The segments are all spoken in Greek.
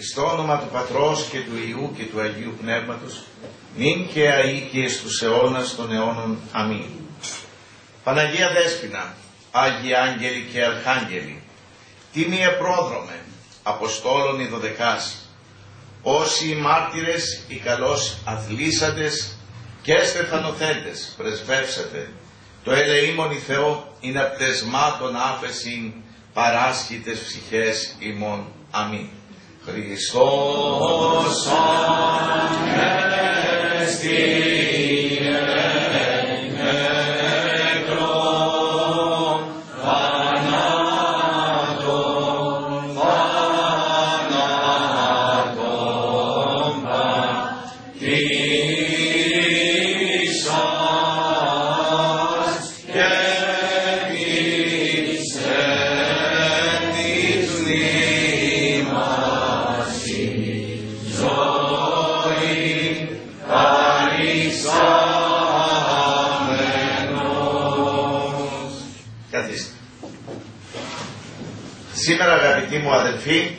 εις το όνομα του Πατρός και του Ιού και του Αγίου Πνεύματος, νυν και αεί και εις τους αιώνας των αιώνων. Αμήν. Παναγία Δέσποινα, Άγιοι Άγγελοι και Αρχάγγελοι, τίμιε πρόδρομε, Αποστόλων οι δωδεκάς, όσοι οι μάρτυρες, οι καλώς αθλήσαντες και στεφανοθέντες πρεσβεύσατε, το ελεήμονι Θεό είναι πτεσμάτων άφεσιν παράσχητες ψυχές ημών. Αμήν. Χριστός Ανέστη μου αδελφοί,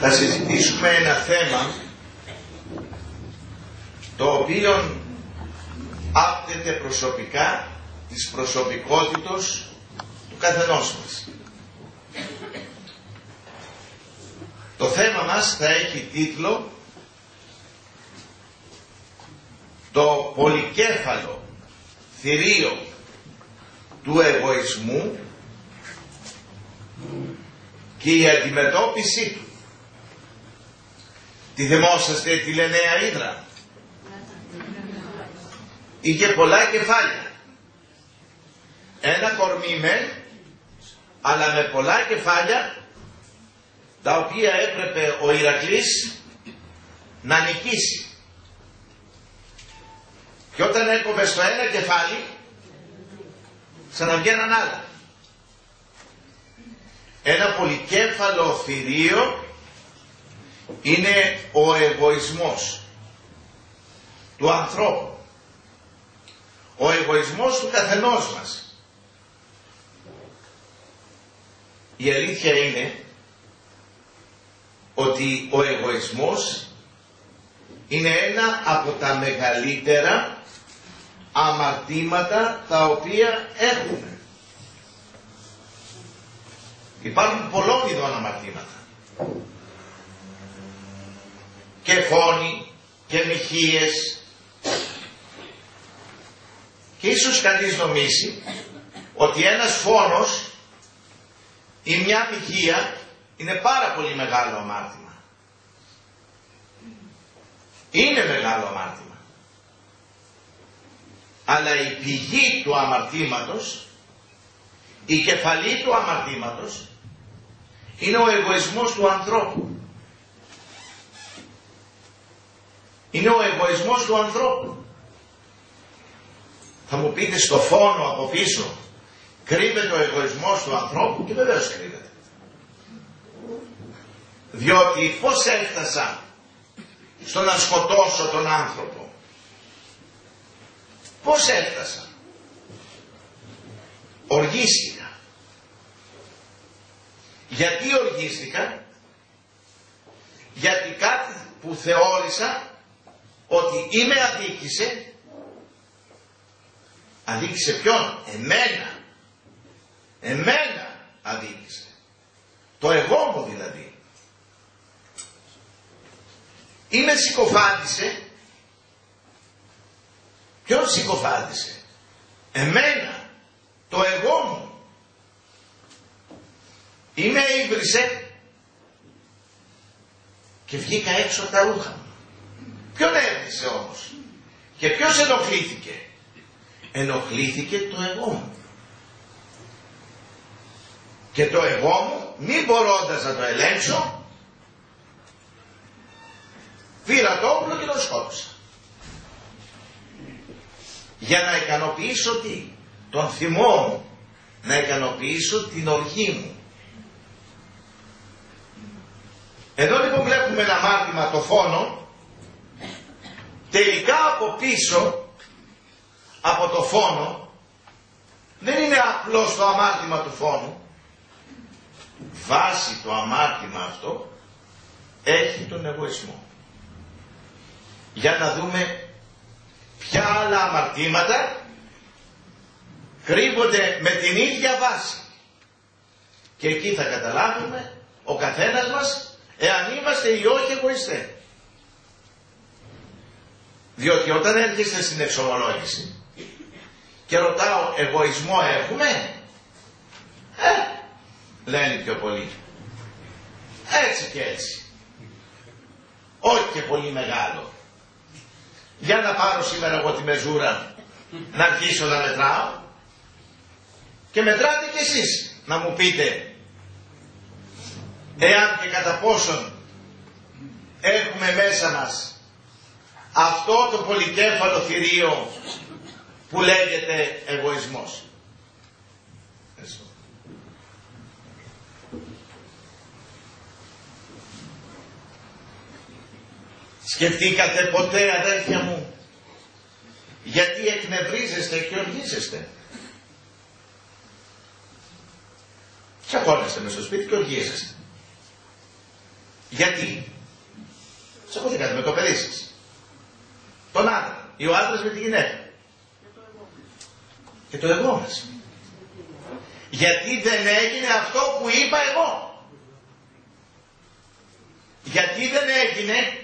θα συζητήσουμε ένα θέμα το οποίο άπτεται προσωπικά της προσωπικότητος του καθενός μας. Το θέμα μας θα έχει τίτλο το πολυκέφαλο θηρίο του εγωισμού και η αντιμετώπιση του. Τη θυμόσαστε τη Λενέα Ήδρα; Είχε πολλά κεφάλια. Ένα κορμί με, αλλά με πολλά κεφάλια, τα οποία έπρεπε ο Ηρακλής να νικήσει. Και όταν έκοβε στο ένα κεφάλι, ξαναβγαίναν άλλα ένα πολυκέφαλο θηρίο είναι ο εγωισμός του ανθρώπου. Ο εγωισμός του καθενός μας. Η αλήθεια είναι ότι ο εγωισμός είναι ένα από τα μεγαλύτερα αμαρτήματα τα οποία έχουμε. Υπάρχουν πολλών ειδών αμαρτήματα. Και φόνοι και μοιχείες και ίσως κανείς νομίσει ότι ένας φόνος ή μια μοιχεία είναι πάρα πολύ μεγάλο αμάρτημα. Είναι μεγάλο αμάρτημα. Αλλά η πηγή του αμαρτήματος, η κεφαλή του αμαρτήματος είναι ο εγωισμός του ανθρώπου. Είναι ο εγωισμός του ανθρώπου. Θα μου πείτε στο φόνο από πίσω κρύβεται ο εγωισμός του ανθρώπου και βεβαίως κρύβεται. Διότι πώς έφτασα στο να σκοτώσω τον άνθρωπο; Πώς έφτασα. Οργίστηκα. Γιατί οργίστηκα, γιατί κάτι που θεώρησα ότι είμαι αδίκησε, αδίκησε ποιον, εμένα, εμένα αδίκησε, το εγώ μου δηλαδή. Είμαι συκοφάντησε, ποιον συκοφάντησε, εμένα, το εγώ μου. Είμαι ύβρισε και βγήκα έξω από τα ρούχα μου. Ποιον έβρισε όμως και ποιος ενοχλήθηκε; Ενοχλήθηκε το εγώ μου. Και το εγώ μου μη μπορώντας να το ελέγξω πήρα το όπλο και το σκότωσα. Για να ικανοποιήσω τι, τον θυμό μου, να ικανοποιήσω την οργή μου. Εδώ λοιπόν βλέπουμε ένα μάθημα το φόνο, τελικά από πίσω, από το φόνο, δεν είναι απλώς το αμάρτημα του φόνου, βάση το αμάρτημα αυτό έχει τον εγωισμό. Για να δούμε ποια άλλα αμαρτήματα κρύβονται με την ίδια βάση. Και εκεί θα καταλάβουμε ο καθένας μας εάν είμαστε ή όχι εγωιστές. Διότι όταν έρχεστε στην εξομολόγηση και ρωτάω εγωισμό έχουμε, ε, λένε πιο πολύ. Έτσι και έτσι. Όχι και πολύ μεγάλο. Για να πάρω σήμερα εγώ τη μεζούρα να αρχίσω να μετράω και μετράτε κι εσείς να μου πείτε εάν και κατά πόσον έχουμε μέσα μας αυτό το πολυκέφαλο θηρίο που λέγεται εγωισμός. Σκεφτήκατε ποτέ αδέρφια μου γιατί εκνευρίζεστε και οργίζεστε; Τσακώνεστε μες στο σπίτι και οργίζεστε. Γιατί; Τσακώθηκατε με το παιδί σας. Τον άντρα. Ή ο άντρας με τη γυναίκα. Και το εγώ μας. Γιατί δεν έγινε αυτό που είπα εγώ. Γιατί δεν έγινε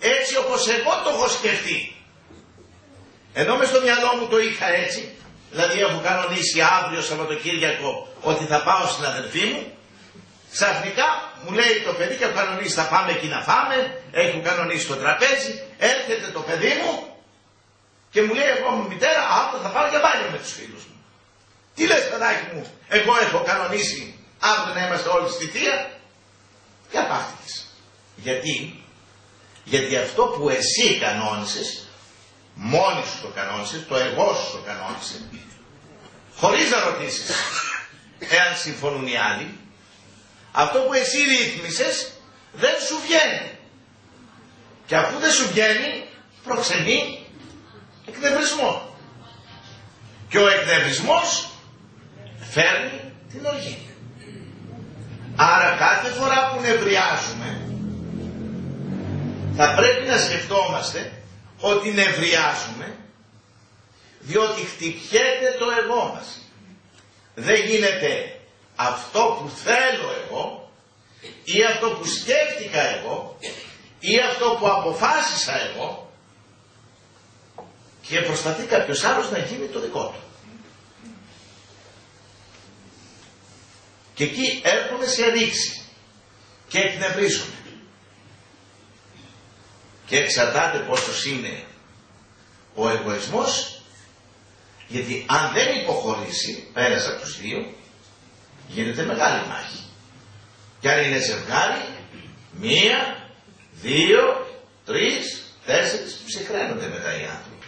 έτσι όπως εγώ το έχω σκεφτεί. Ενώ μες στο μυαλό μου το είχα έτσι, δηλαδή έχω κανονίσει αύριο Σαββατοκύριακο ότι θα πάω στην αδερφή μου, ξαφνικά μου λέει το παιδί και έχω κανονίσει θα πάμε εκεί να φάμε, έχουν κανονίσει το τραπέζι, έρχεται το παιδί μου και μου λέει εγώ μου μητέρα αύριο θα πάω για μπάνιο με τους φίλους μου. Τι λες παιδάκι μου, εγώ έχω κανονίσει αύριο να είμαστε όλοι στη θεία; Και απάχτηκες. Γιατί; Γιατί αυτό που εσύ κανόνισες, μόνη σου το κανόνισες, το εγώ σου το κανόνισες, χωρίς να ρωτήσεις εάν συμφωνούν οι άλλοι, αυτό που εσύ ρύθμισες δεν σου βγαίνει. Και αφού δεν σου βγαίνει, προξενεί εκνευρισμό. Και ο εκνευρισμός φέρνει την οργή. Άρα κάθε φορά που νευριάζουμε, θα πρέπει να σκεφτόμαστε ότι νευριάζουμε διότι χτυπιέται το εγώ μας. Δεν γίνεται αυτό που θέλω εγώ ή αυτό που σκέφτηκα εγώ ή αυτό που αποφάσισα εγώ και προσπαθεί κάποιος άλλος να γίνει το δικό του. Και εκεί έρχομαι σε ρήξη και εκνευρίζομαι. Και εξαρτάται πόσος είναι ο εγωισμός, γιατί αν δεν υποχωρήσει, πέρασε από τους δύο, γίνεται μεγάλη μάχη. Και αν είναι ζευγάρι, μία, δύο, τρεις, τέσσερις, ψυχραίνονται μετά οι άνθρωποι.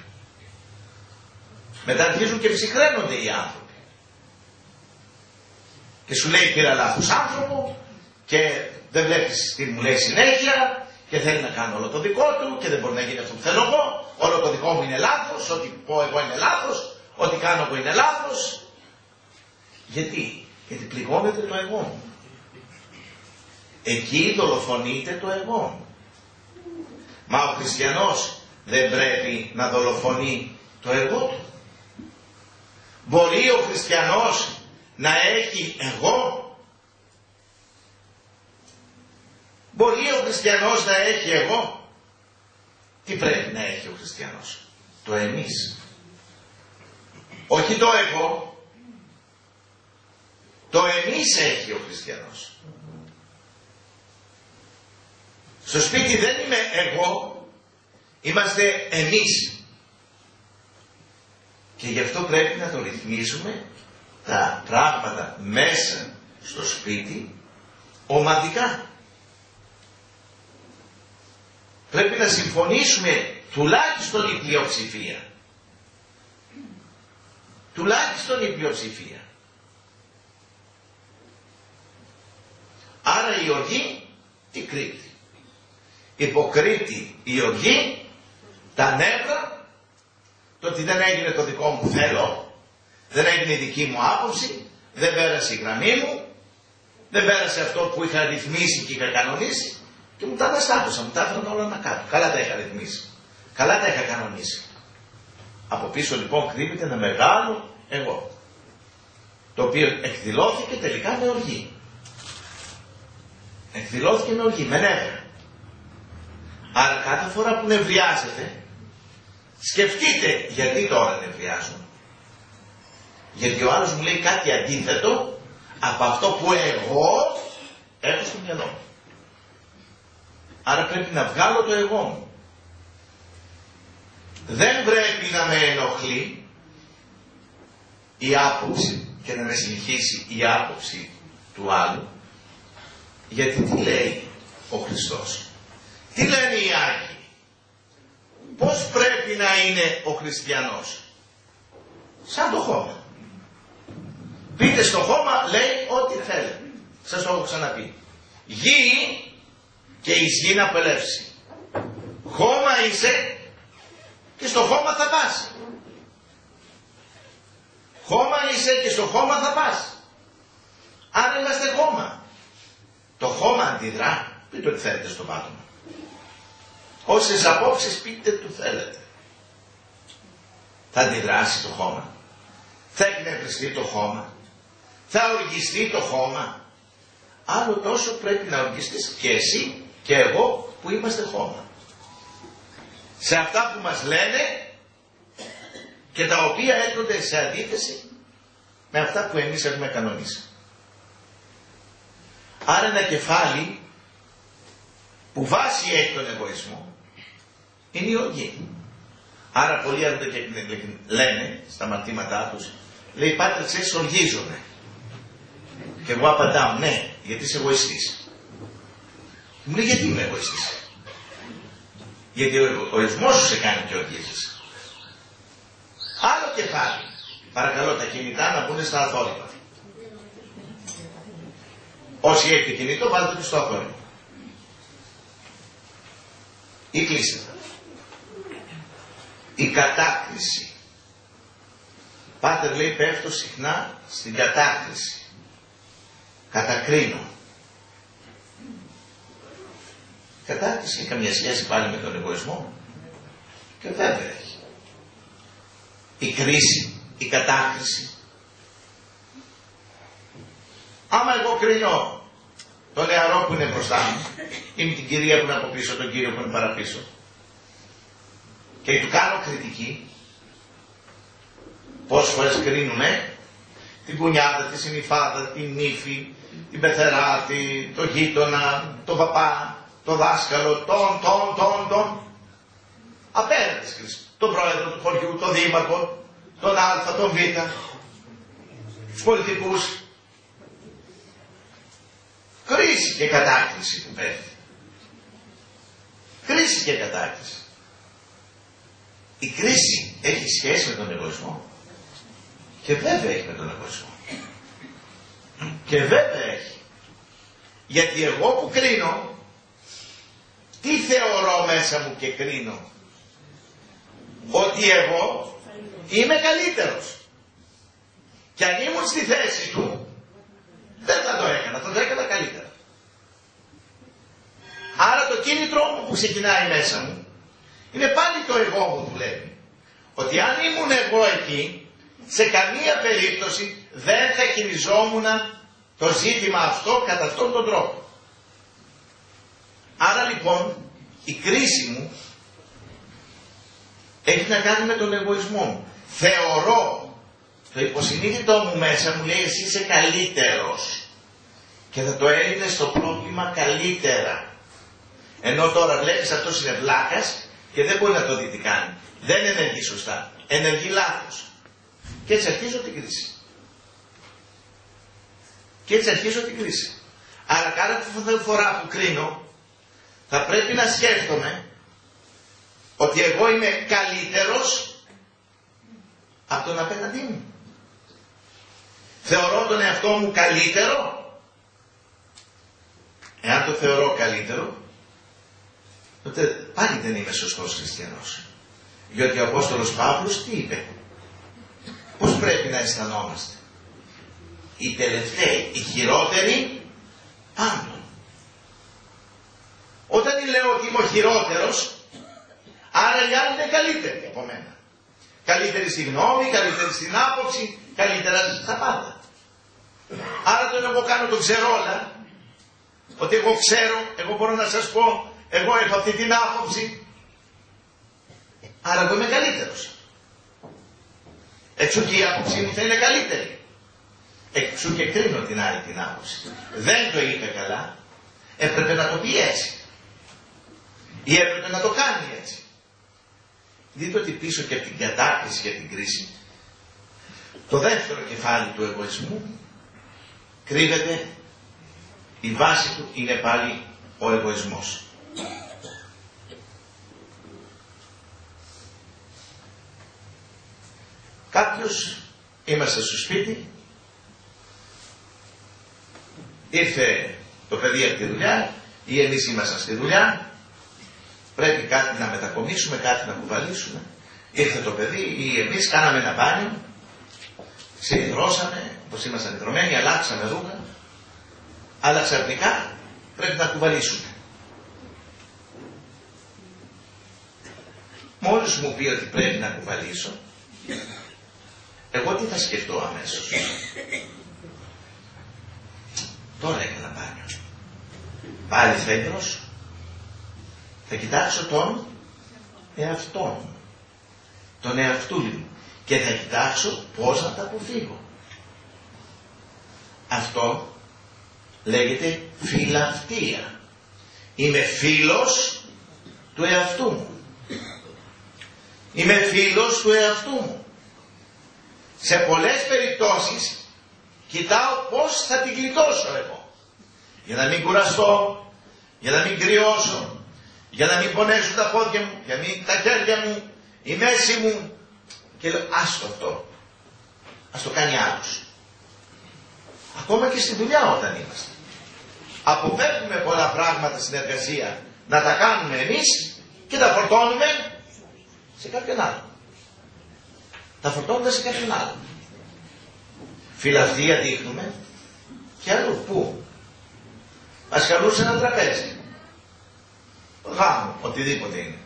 Μετά αρχίζουν και ψυχραίνονται οι άνθρωποι. Και σου λέει πήρα λάθος άνθρωπο και δεν βλέπεις τι μου λέει συνέχεια και θέλει να κάνει όλο το δικό του και δεν μπορεί να γίνει αυτό που θέλω εγώ. Όλο το δικό μου είναι λάθος, ό,τι πω εγώ είναι λάθος, ό,τι κάνω εγώ είναι λάθος. Γιατί, γιατί πληγώνεται το εγώ μου. Εκεί δολοφονείται το εγώ μου. Μα ο χριστιανός δεν πρέπει να δολοφονεί το εγώ του. Μπορεί ο χριστιανός να έχει εγώ; Μπορεί ο χριστιανός να έχει εγώ; Τι πρέπει να έχει ο χριστιανός; Το εμείς. Όχι το εγώ. Το εμείς έχει ο χριστιανός. Στο σπίτι δεν είμαι εγώ. Είμαστε εμείς. Και γι' αυτό πρέπει να το ρυθμίζουμε τα πράγματα μέσα στο σπίτι ομαδικά. Πρέπει να συμφωνήσουμε τουλάχιστον η πλειοψηφία. Τουλάχιστον η πλειοψηφία. Άρα η οργή τι κρύβει. Υποκρύπτει η οργή τα νεύρα, το ότι δεν έγινε το δικό μου θέλω, δεν έγινε η δική μου άποψη, δεν πέρασε η γραμμή μου Δεν πέρασε αυτό που είχα ρυθμίσει και είχα κανονίσει και μου τα αναστάτωσα, μου τα έφεραν όλα να κάτω. Καλά τα είχα ρυθμίσει. Καλά τα είχα κανονίσει. Από πίσω λοιπόν κρύβεται ένα μεγάλο εγώ. Το οποίο εκδηλώθηκε τελικά με οργή. Εκδηλώθηκε με οργή, με νεύρα. Άρα κάθε φορά που νευριάζετε, σκεφτείτε γιατί τώρα νευριάζω. Γιατί ο άλλος μου λέει κάτι αντίθετο από αυτό που εγώ έχω στο μυαλό μου. Άρα πρέπει να βγάλω το εγώ μου. Δεν πρέπει να με ενοχλεί η άποψη και να με συνεχίσει η άποψη του άλλου. Γιατί τι λέει ο Χριστός. Τι λένε οι Άγιοι; Πώς πρέπει να είναι ο χριστιανός; Σαν το χώμα. Πείτε στο χώμα λέει ό,τι θέλει. Σας το έχω ξαναπεί. Γη και εις γη να απελεύσει. Χώμα είσαι και στο χώμα θα πας. Χώμα είσαι και στο χώμα θα πας. Αν είμαστε χώμα. Το χώμα αντιδρά. Πείτε ό,τι θέλετε στο πάτωμα. Όσες απόψεις πείτε του θέλετε. Θα αντιδράσει το χώμα. Θα εκνευριστεί το χώμα. Θα οργιστεί το χώμα. Άλλο τόσο πρέπει να οργιστείς και εσύ και εγώ που είμαστε χώμα. Σε αυτά που μας λένε και τα οποία έρχονται σε αντίθεση με αυτά που εμείς έχουμε κανονίσει. Άρα ένα κεφάλι που βάσει έχει τον εγωισμό είναι η οργή. Άρα πολλοί έρχονται και λένε στα μαρτήματά τους, λέει πάτε ξέρεις οργίζομαι. Και εγώ απαντάω ναι, γιατί είσαι εγωιστής. Μου λέει γιατί είμαι εγωιστής; Γιατί ο ορισμός σου σε κάνει και οργίζεσαι. Άλλο κεφάλι. Παρακαλώ τα κινητά να μπουν στα αθόρυβα. Όσοι έχετε κινητό βάλτε το στο αθόρυβο. Ή κλείστε τα. Η κατάκριση. Πάτερ λέει πέφτω συχνά στην κατάκριση. Κατακρίνω. Η κατάκριση έχει καμία σχέση πάλι με τον εγωισμό. Και βέβαια έχει. Η κρίση, η κατάκριση. Άμα εγώ κρίνω τον νεαρό που είναι μπροστά μου ή την κυρία που είναι από πίσω, τον κύριο που είναι παραπίσω και του κάνω κριτική, πόσες φορές κρίνουμε την κουνιάδα, τη συνειφάδα, την νύφη, την πεθεράτη, το γείτονα, το παπά, το δάσκαλο, τον, τον, τον, τον. Απέναντι της Τον πρόεδρο του χωριού, τον δήμαρχο, τον α, τον β, τους πολιτικούς. Κρίση και κατάκτηση που πέφτει. Κρίση και κατάκτηση. Η κρίση έχει σχέση με τον εγωισμό. Και βέβαια έχει με τον εγωισμό. Και βέβαια έχει. Γιατί εγώ που κρίνω, τι θεωρώ μέσα μου και κρίνω; Ότι εγώ είμαι καλύτερος. Και αν ήμουν στη θέση του, δεν θα το έκανα, θα το έκανα καλύτερα. Άρα το κίνητρό μου που ξεκινάει μέσα μου είναι πάλι το εγώ που δουλεύει. Ότι αν ήμουν εγώ εκεί, σε καμία περίπτωση δεν θα χειριζόμουν το ζήτημα αυτό κατά αυτόν τον τρόπο. Άρα λοιπόν η κρίση μου έχει να κάνει με τον εγωισμό μου. Θεωρώ, το υποσυνείδητό μου μέσα μου λέει εσύ είσαι καλύτερος και θα το έλυνε στο πρόβλημα καλύτερα. Ενώ τώρα βλέπεις αυτός είναι βλάκας και δεν μπορεί να το δει τι κάνει. Δεν ενεργεί σωστά. Ενεργεί λάθος. Και έτσι αρχίζω την κρίση. Και έτσι αρχίζω την κρίση. Αλλά κάθε φορά που κρίνω θα πρέπει να σκέφτομαι ότι εγώ είμαι καλύτερος από τον απέναντί μου. Θεωρώ τον εαυτό μου καλύτερο. Εάν το θεωρώ καλύτερο, τότε πάλι δεν είμαι σωστός χριστιανός. Γιατί ο Απόστολος Παύλος τι είπε; Πώς πρέπει να αισθανόμαστε; Οι τελευταίοι, οι χειρότεροι πάντων. Όταν λέω ότι είμαι ο χειρότερος, άρα οι άλλοι είναι καλύτεροι από μένα. Καλύτερη στη γνώμη, καλύτερη στην άποψη, καλύτερα στα πάντα. Άρα τον εγώ κάνω το ξερόλα, ότι εγώ ξέρω, εγώ μπορώ να σας πω, εγώ έχω αυτή την άποψη, άρα εγώ είμαι καλύτερος. Εξού και η άποψή μου θα είναι καλύτερη. Εξού και κρίνω την άλλη την άποψη. Δεν το είπε καλά, έπρεπε να το πει έτσι. Ή έπρεπε να το κάνει έτσι. Δείτε ότι πίσω και από την κατάκριση και την κρίση, το δεύτερο κεφάλι του εγωισμού κρύβεται, η βάση του είναι πάλι ο εγωισμός. Κάποιος είμαστε στο σπίτι, ήρθε το παιδί από τη δουλειά ή εμείς ήμασταν στη δουλειά, πρέπει κάτι να μετακομίσουμε, κάτι να κουβαλήσουμε. Ήρθε το παιδί ή εμείς κάναμε ένα μπάνιο, ξεδρώσαμε, όπως ήμασταν ιδρωμένοι, αλλάξαμε ρούχα, αλλά ξαφνικά πρέπει να κουβαλήσουμε. Μόλις μου πει ότι πρέπει να κουβαλήσω, εγώ τι θα σκεφτώ αμέσως. Τώρα έκανα μπάνιο. Πάλι θα ιδρώσω. Θα κοιτάξω τον εαυτό μου. Τον εαυτού μου. Και θα κοιτάξω πώς να τα αποφύγω. Αυτό λέγεται φιλαυτία. Είμαι φίλος του εαυτού μου. Είμαι φίλος του εαυτού μου. Σε πολλές περιπτώσεις κοιτάω πώς θα την γλιτώσω εγώ. Για να μην κουραστώ, για να μην κρυώσω, για να μην πονέσουν τα πόδια μου, για να μην τα χέρια μου, η μέση μου. Και λέω, άστο αυτό. Ας το κάνει άλλος. Ακόμα και στη δουλειά όταν είμαστε. Αποφεύγουμε πολλά πράγματα στην εργασία να τα κάνουμε εμείς και τα φορτώνουμε σε κάποιον άλλο. Τα φορτώνουμε σε κάποιον άλλο. Φιλαυτία δείχνουμε και αλλού. Πού; Ας καλούσε ένα τραπέζι. Γάμο, οτιδήποτε είναι.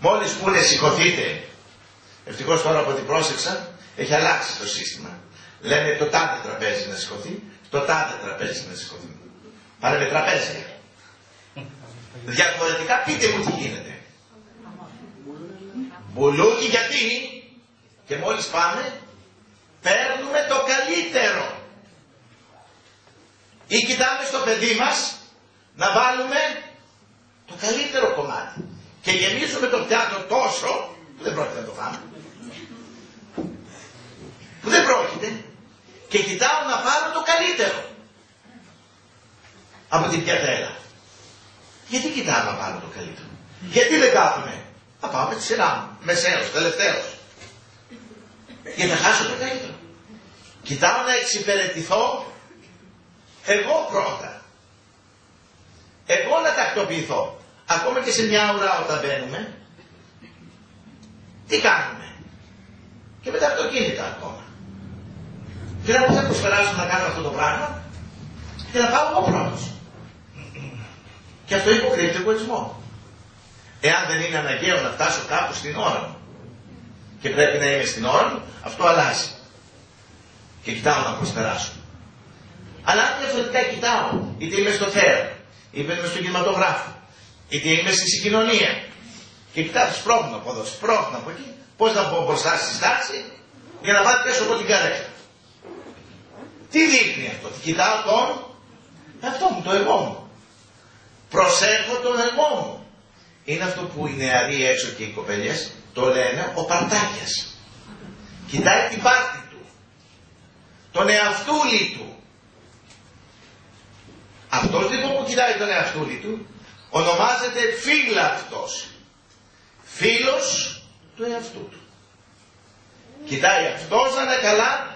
Μόλις πούνε σηκωθείτε, ευτυχώς τώρα από ό,τι πρόσεξα, έχει αλλάξει το σύστημα. Λένε το τάδε τραπέζι να σηκωθεί, το τάδε τραπέζι να σηκωθεί. Πάρε με τραπέζια. Διαφορετικά πείτε μου τι γίνεται. Μπουλούκι γιατί; Και μόλις πάμε παίρνουμε το καλύτερο. Ή κοιτάμε στο παιδί μας να βάλουμε το καλύτερο κομμάτι. Και γεμίζουμε το πιάτο τόσο που δεν πρόκειται να το φάμε. Που δεν πρόκειται. Και κοιτάω να πάρω το καλύτερο. Από την πιατέλα. Γιατί κοιτάω να πάρω το καλύτερο; Γιατί δεν κάθομαι; Θα πάω με τη σειρά μου. Μεσαίος, τελευταίος. Για να χάσω το καλύτερο. Κοιτάω να εξυπηρετηθώ εγώ πρώτα. Εγώ να τακτοποιηθώ. Ακόμα και σε μια ουρά όταν μπαίνουμε, τι κάνουμε; Και με τα αυτοκίνητα ακόμα. Και να μην θα προσπεράσω να κάνω αυτό το πράγμα; Και να πάω εγώ πρώτος. Και αυτό υποκρίνεται εγωισμός. Εάν δεν είναι αναγκαίο να φτάσω κάπου στην ώρα μου και πρέπει να είμαι στην ώρα μου, αυτό αλλάζει. Και κοιτάω να προσπεράσω. Αλλά αν διαφορετικά κοιτάω, είτε είμαι στο θέατρο, είτε είμαι στον κινηματογράφο, είτε είμαι στη συγκοινωνία, και κοιτάω σπρώχνω από εδώ, σπρώχνω από εκεί, πώς να μπω μπροστά στη στάση για να βάλω πίσω από την καρέκλα. Τι δείχνει αυτό, τι κοιτάω τον αυτό μου, το εγώ μου. Προσέχω τον εγώ μου. Είναι αυτό που οι νεαροί έξω και οι κοπελιές το λένε ο παρτάκιας. Κοιτάει την πάρτη του. Τον εαυτούλη του. Αυτός λοιπόν που κοιτάει τον εαυτούλη του ονομάζεται φύλακτος. Φίλος του εαυτού του. Κοιτάει αυτός να είναι καλά,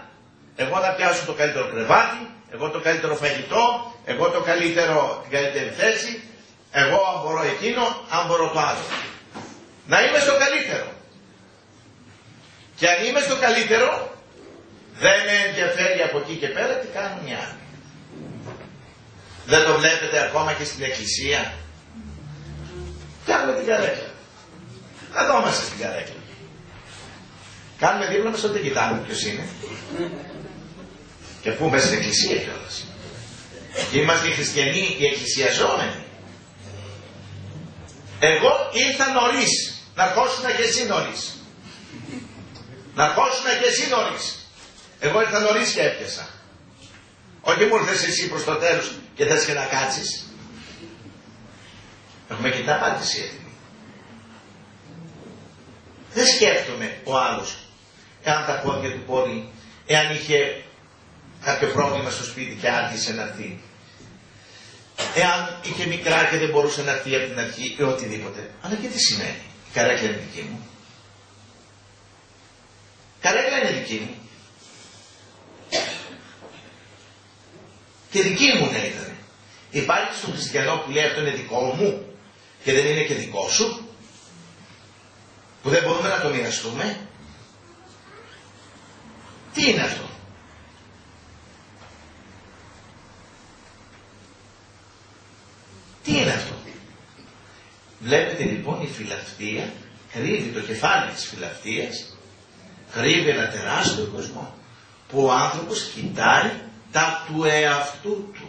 εγώ να πιάσω το καλύτερο κρεβάτι, εγώ το καλύτερο φαγητό, εγώ το καλύτερο, την καλύτερη θέση, εγώ αν μπορώ εκείνο, αν μπορώ το άλλο. Να είμαι στο καλύτερο. Και αν είμαι στο καλύτερο, δεν με ενδιαφέρει από εκεί και πέρα τι κάνουν οι άλλοι. Δεν το βλέπετε ακόμα και στην εκκλησία. Κάνουμε την καρέκλα. Εδώ είμαστε στην καρέκλα. Κάνουμε δίπλα μας ότι κοιτάμε ποιος είναι. Και πούμε στην εκκλησία κιόλας. Και είμαστε οι χριστιανοί, οι εκκλησιαζόμενοι. Εγώ ήρθα νωρίς. Να αρχόσουν και εσύ νωρίς. Να αρχόσουν και εσύ νωρίς. Εγώ ήρθα νωρίς και έπιασα. Όχι μου ήρθες εσύ προς το τέλος και θες και να κάτσεις. Έχουμε και την απάντηση έτοιμη. Δεν σκέφτομαι ο άλλος εάν τα πόδια του πόδι, εάν είχε κάποιο πρόβλημα στο σπίτι και άρχισε να έρθει. Εάν είχε μικρά και δεν μπορούσε να έρθει από την αρχή ή οτιδήποτε. Αλλά και τι σημαίνει; Η καρέκλα είναι δική μου. Η καρέκλα είναι δική μου. Και δική μου να ήταν. Υπάρχει στον χριστιανό που λέει αυτό είναι δικό μου και δεν είναι και δικό σου. Που δεν μπορούμε να το μοιραστούμε. Τι είναι αυτό; Τι είναι αυτό; Βλέπετε λοιπόν η φιλαυτία κρύβει το κεφάλι της φιλαυτίας, κρύβει ένα τεράστιο κοσμό που ο άνθρωπος κοιτάει τα του εαυτού του.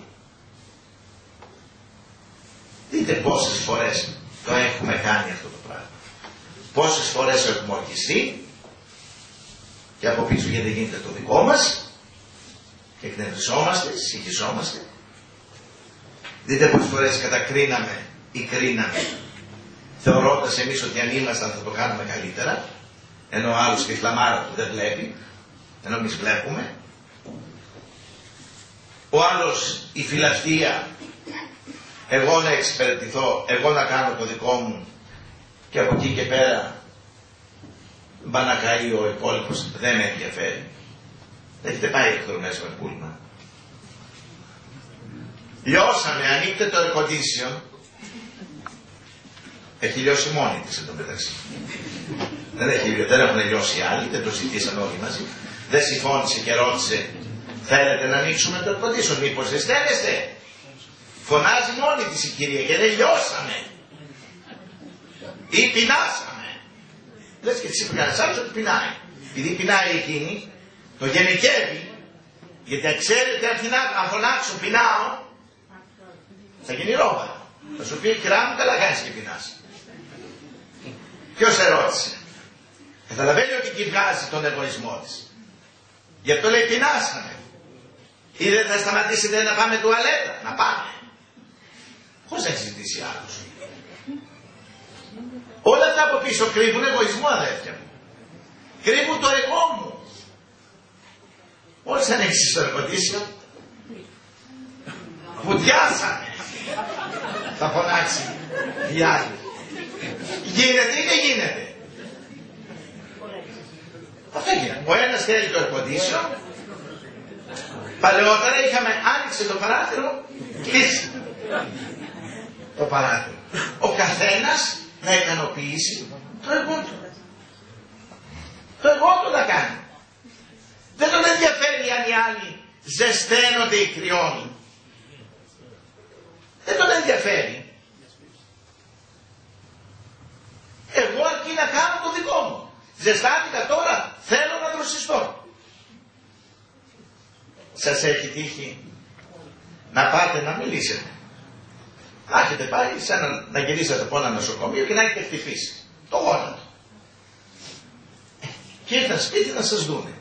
Δείτε πόσες φορές το έχουμε κάνει αυτό το πράγμα. Πόσες φορές έχουμε ορκιστεί και από πίσω γιατί δεν γίνεται το δικό μας και εκνευρισόμαστε, συγχυσόμαστε Δείτε πόσες φορές κατακρίναμε ή κρίναμε θεωρώντας εμείς ότι αν ήμασταν θα το κάνουμε καλύτερα ενώ ο άλλος και η φλαμάρα του δεν βλέπει ενώ εμείς βλέπουμε ο άλλος η φιλαυτία εγώ να εξυπηρετηθώ εγώ να κάνω το δικό μου και από εκεί και πέρα μπα να καεί ο υπόλοιπος δεν με ενδιαφέρει. Έχετε πάει εκδρομές με πούλμα. Λιώσαμε, ανοίγτε το air Έχει λιώσει μόνη της εδώ μεταξύ. δεν, έχει, δεν έχουν λιώσει άλλοι, δεν το ζητήσαμε όλοι μαζί. Δεν συμφώνησε και ρώτησε, θέλετε να ανοίξουμε το air μήπως δεν στέλνεστε; Φωνάζει μόνη της η κυρία και δεν λιώσαμε. Ή πεινάσαμε. Λες και της είπε κανένας άλλος ότι πεινάει. Επειδή πεινάει εκείνη, το γενικεύει, γιατί ξέρετε αν φωνάξω πεινάω, θα γίνει ρόμπα. Θα σου πει κυρά μου καλά κάνεις και πεινάς. Ποιος ερώτησε. Καταλαβαίνει ότι κυβάζει τον εγωισμό της. Γι' αυτό λέει πεινάσαμε. Ή δεν θα σταματήσετε να πάμε τουαλέτα. Να πάμε. Πώς έχει ζητήσει άλλος. Όλα αυτά από πίσω κρύβουν εγωισμό αδέρφια μου. Κρύβουν το εγώ μου. Μόλις ανοίξεις το εργοτήσιο, βουτιάσανε θα φωνάξει η άλλη. Γίνεται ή δεν γίνεται; Αυτό γίνεται. Ο ένας θέλει το air Παλαιότερα είχαμε άνοιξε το παράθυρο, κλείσει το παράθυρο. Ο καθένας να ικανοποιήσει το εγώ του. Το εγώ του να κάνει. Δεν τον ενδιαφέρει αν οι άλλοι ζεσταίνονται ή κρυώνουν. Δεν τον ενδιαφέρει. Εγώ αρκεί να κάνω το δικό μου. Ζεστάθηκα τώρα, θέλω να δροσιστώ. Σας έχει τύχει να πάτε να μιλήσετε. Να έχετε πάει σαν να, να γυρίσετε από ένα νοσοκομείο και να έχετε χτυπήσει το γόνατο. Και ήρθαν σπίτι να σας δούνε.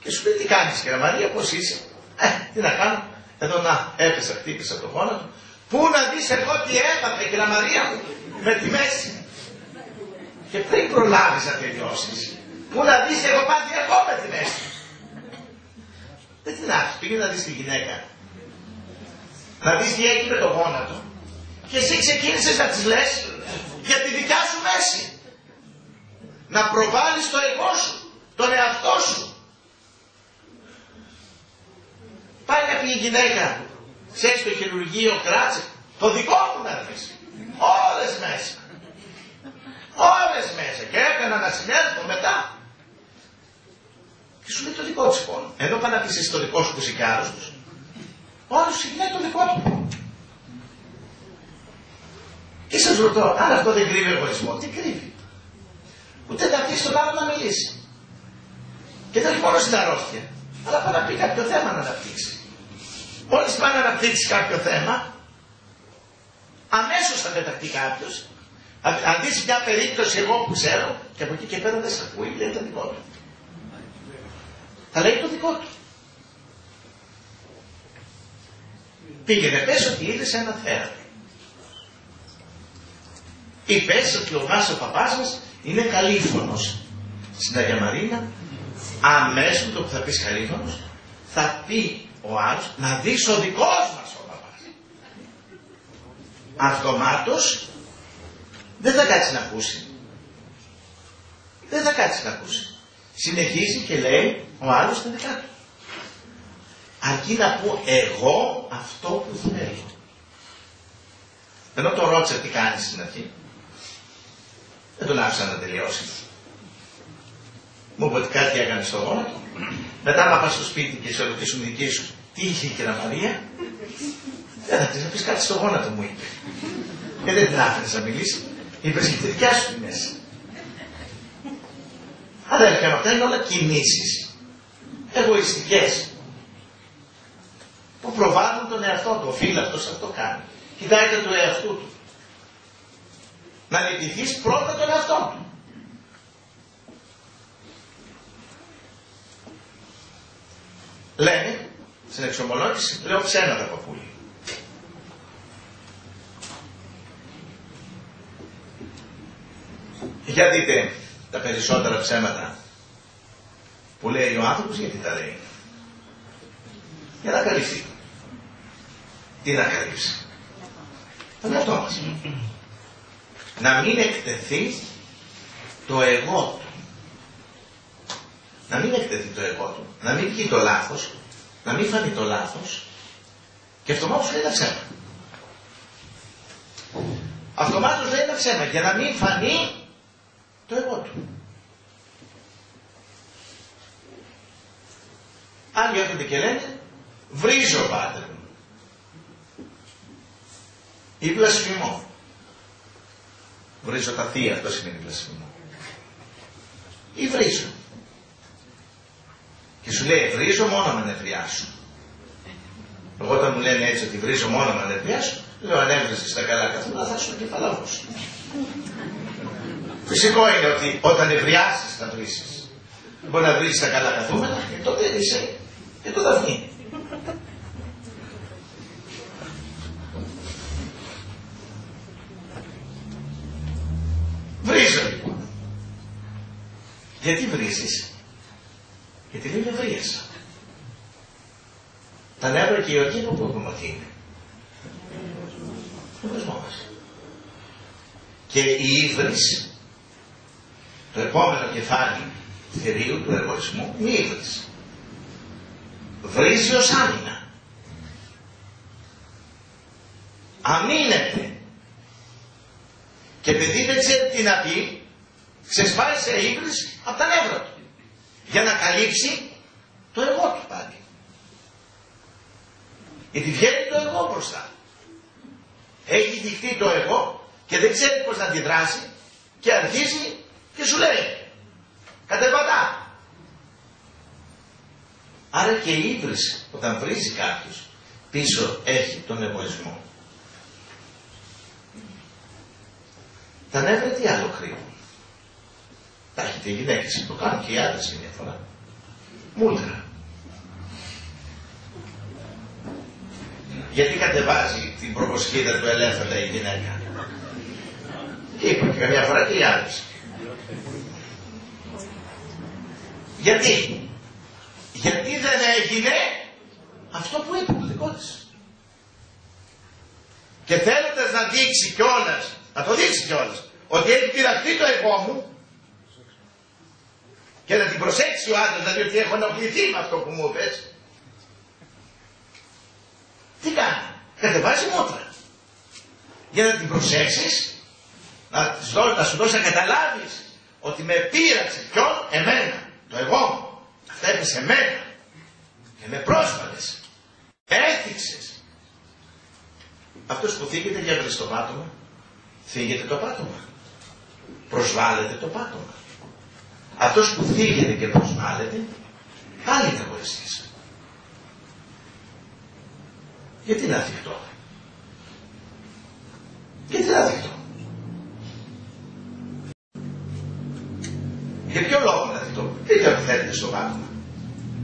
Και σου πει τι κάνεις κύριε Μαρία, πώς είσαι; Ε, τι να κάνω, εδώ να έπεσα, χτύπησα το γόνατο. Πού να δεις εγώ τι έπαθε και Μαρία μου με τη μέση. Και πριν προλάβεις να τελειώσεις. Πού να δεις εγώ πάθει εγώ με τη μέση. Δεν την άφησε, πήγαινε να δεις τη γυναίκα. Να δεις τι έγινε με το γόνατο. Και εσύ ξεκίνησες να της λες για τη δικιά σου μέση. Να προβάλλεις το εγώ σου, τον εαυτό σου. Πάει να πει η γυναίκα, ξέρεις το χειρουργείο κράτσε, το δικό μου να δεις. Όλες μέσα. Όλες μέσα. Και έκανα ένα συνέδριο μετά. Και σου λέει το δικό της πόνο. Εδώ πάνε να πεις το δικό σου που είσαι κι τους. Ο άλλος ξεκινάει το δικό του. Και σας ρωτώ, αν αυτό δεν κρύβει εγωισμό, τι κρύβει; Ούτε θα αφήσει τον άλλο να μιλήσει. Και δεν μόνο στην αρρώστια, αλλά πάει να πει κάποιο θέμα να αναπτύξει. Μόλις πάει να αναπτύξεις κάποιο θέμα, αμέσως θα πεταχτεί κάποιος. Αν δεις μια περίπτωση εγώ που ξέρω, και από εκεί και πέρα δεν σε ακούει, λέει το δικό του. Θα λέει το δικό του. Πήγαινε, πες ότι είδες ένα θέατρο. Ή πες ότι ο Βάσο ο παπάς μας είναι καλήφωνος. Στην Αγία Μαρίνα, αμέσως το που θα πεις καλήφωνος, θα πει ο άλλος να δεις ο δικός μας ο παπάς. Αυτομάτως δεν θα κάτσει να ακούσει. Δεν θα κάτσει να ακούσει. Συνεχίζει και λέει ο άλλος τα δικά του. Αρκεί να πω εγώ αυτό που θέλω. Ενώ το ρώτησα τι κάνει στην αρχή; Δεν τον άφησα να τελειώσει. Μου είπε ότι κάτι έκανε στο γόνατο. Μετά, να πας στο σπίτι και σε ρωτήσουν δική σου τι είχε η κυρία Μαρία, δεν θα της να πεις κάτι στο γόνατο μου είπε. Και δεν την άφηνες να μιλήσει. Είπε και τη δικιά σου τη μέσα. Αδέρφια, αυτά είναι όλα κινήσεις. Εγωιστικές. Που προβάλλουν τον εαυτό του. Ο φύλακτος αυτός κάνει. Κοιτάει και του εαυτού του. Να λυπηθείς πρώτα τον εαυτό του. Λένε, στην εξομολόγηση, λέω ψέματα παππούλη. Για δείτε τα περισσότερα ψέματα που λέει ο άνθρωπος γιατί τα λέει. Για να καλυφθεί. Τι να καλύψει. Τον εαυτό μας. Να μην εκτεθεί το εγώ του. Να μην εκτεθεί το εγώ του. Να μην βγει το λάθος. Να μην φανεί το λάθος. Και αυτομάτως λέει ένα ψέμα. Αυτομάτως λέει ένα ψέμα. Για να μην φανεί το εγώ του. Άλλοι έρχονται και λένε βρίζω πάτερ μου. Ή βλασφημώ. Βρίζω τα θεία, αυτό σημαίνει βλασφημώ. Ή βρίζω. Και σου λέει βρίζω μόνο με νευριάσου. Εγώ όταν μου λένε έτσι ότι βρίζω μόνο με νευριάσου, λέω αν έβριζες στα καλά καθόλου θα σου κεφαλάγος. Φυσικό είναι ότι όταν ευριάσεις θα βρίσεις. Μπορεί να βρεις τα καλά καθούμενα και τότε είσαι και το δαφνί. Βρίζω λοιπόν. Γιατί βρίζεις; Γιατί δεν βρίασα. Τα νεύρα και η ορκή που πούμε ότι είναι. Ο μας. Και η ύβριση το επόμενο κεφάλι θηρίου του εγωισμού μη ύβριση. Βρίζει ως άμυνα. Αμήνεται. Και επειδή δεν ξέρει τι να πει, ξεσπάει σε ύβριση από τα νεύρα του. Για να καλύψει το εγώ του πάλι. Γιατί βγαίνει το εγώ μπροστά. Έχει δειχτεί το εγώ και δεν ξέρει πώς να αντιδράσει και αρχίζει και σου λέει κατεβατά. Άρα και η ύβριση όταν βρίζει κάποιος πίσω έχει τον εγωισμό. Τα νεύρα τι άλλο κρύβουν; Τα έχετε οι γυναίκες, το κάνουν και οι άντρες μια φορά. Μούλτρα. Γιατί κατεβάζει την προποσχήτα του ελεύθερα η γυναίκα; Είπα και καμιά φορά και οι άντρες. Γιατί; Γιατί δεν έγινε αυτό που είπε το δικό της. Και θέλετε να δείξει κιόλας, να το δείξει κιόλας, ότι έχει πειραχτεί το εγώ μου και να την προσέξει ο άντρας, δηλαδή ότι έχω ενοχληθεί με αυτό που μου είπες. Τι κάνει, κατεβάζει μότρα. Για να την προσέξεις, να, να σου δώσει να καταλάβεις ότι με πείραξε ποιον, εμένα, το εγώ μου. Αυτά είπε σε μένα και με πρόσβαλες. Έθιξες. Αυτός που θίγεται για το πάτωμα, θίγεται το πάτωμα. Προσβάλλεται το πάτωμα. Αυτός που θίγεται και προσβάλλεται, πάλι είναι εγωιστής. Γιατί να θυχτώ. Γιατί να θυχτώ. Για ποιο λόγο να θυχτώ. Πείτε ότι θέλετε στο πάτωμα;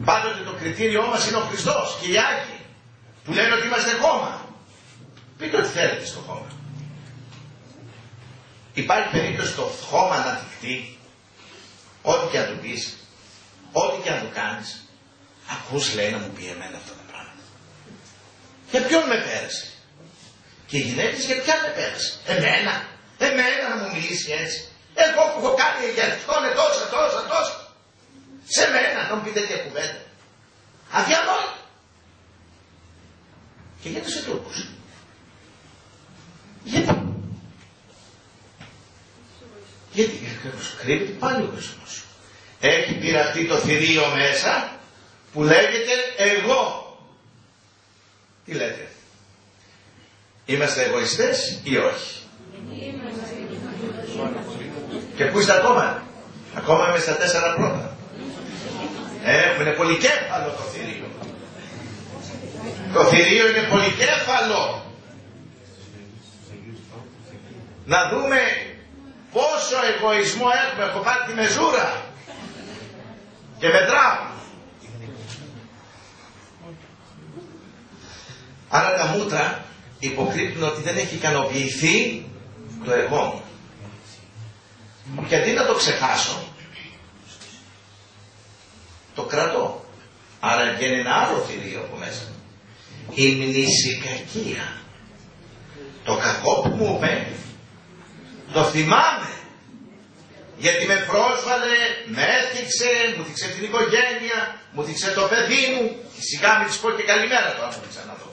Πάντοτε το κριτήριό μας είναι ο Χριστός και οι Άγιοι που λένε ότι είμαστε κόμμα. Πείτε ότι θέλετε στο χώμα. Υπάρχει περίπτωση το χώμα να θυχτεί Ό,τι και αν του πεις, ό,τι και αν του κάνεις, ακούς λέει να μου πει εμένα αυτά τα πράγματα. Για ποιον με πέρασε; Και οι γυναίκες για ποια με πέρασε; Εμένα. Εμένα να μου μιλήσει έτσι. Εγώ που έχω κάνει για αυτόν τόσα, τόσα, τόσα. Σε μένα να μου πει τέτοια κουβέντα. Αδιανόητο. Και γιατί σε Τούρκους. Γιατί. Γιατί κρύβεται πάλι ο Χριστός. Έχει πειραχτεί το θηρίο μέσα που λέγεται εγώ. Τι λέτε. Είμαστε εγωιστές ή όχι; Και πού είστε ακόμα; Ακόμα είμαι στα τέσσερα πρώτα. Ε, είναι πολυκέφαλο το θηρίο. Το θηρίο είναι πολυκέφαλο. Να δούμε Πόσο εγωισμό έχουμε, έχω πάρει τη μεζούρα και μετράω. Άρα τα μούτρα υποκρύπτουν ότι δεν έχει ικανοποιηθεί το εγώ μου. Και αντί να το ξεχάσω, το κρατώ. Άρα βγαίνει ένα άλλο θηρίο από μέσα. Η μνησικακία. Το κακό που μου παίρνει το θυμάμαι. Γιατί με πρόσβαλε, με έθιξε, μου θίξε την οικογένεια, μου θίξε το παιδί μου. Και σιγά με της πω και καλημέρα το αν μου ξαναδώ.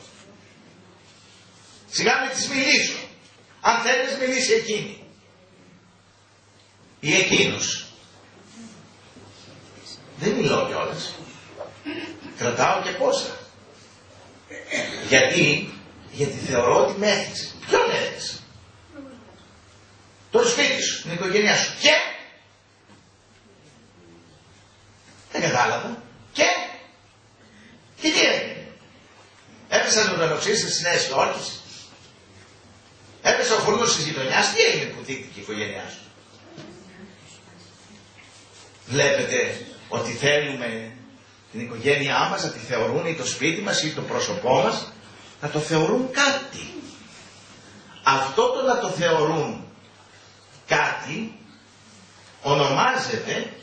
Σιγά με της μιλήσω. Αν θέλεις μιλήσει εκείνη. Ή εκείνος. Δεν μιλώ κιόλας. Κρατάω και πόσα. Γιατί, γιατί θεωρώ ότι με έθιξε. Ποιον έθιξε; Το σπίτι σου, την οικογένειά σου. Και δεν κατάλαβα. Και και τι έγινε. Έπεσαν ουρανοξύσεις στις νέες Υόρκες. Έπεσε ο φουρνός της γειτονιάς. Τι έγινε που δείχτηκε η οικογένειά σου. Βλέπετε ότι θέλουμε την οικογένειά μας να τη θεωρούν ή το σπίτι μας ή το πρόσωπό μας να το θεωρούν κάτι. Αυτό το να το θεωρούν κάτι ονομάζεται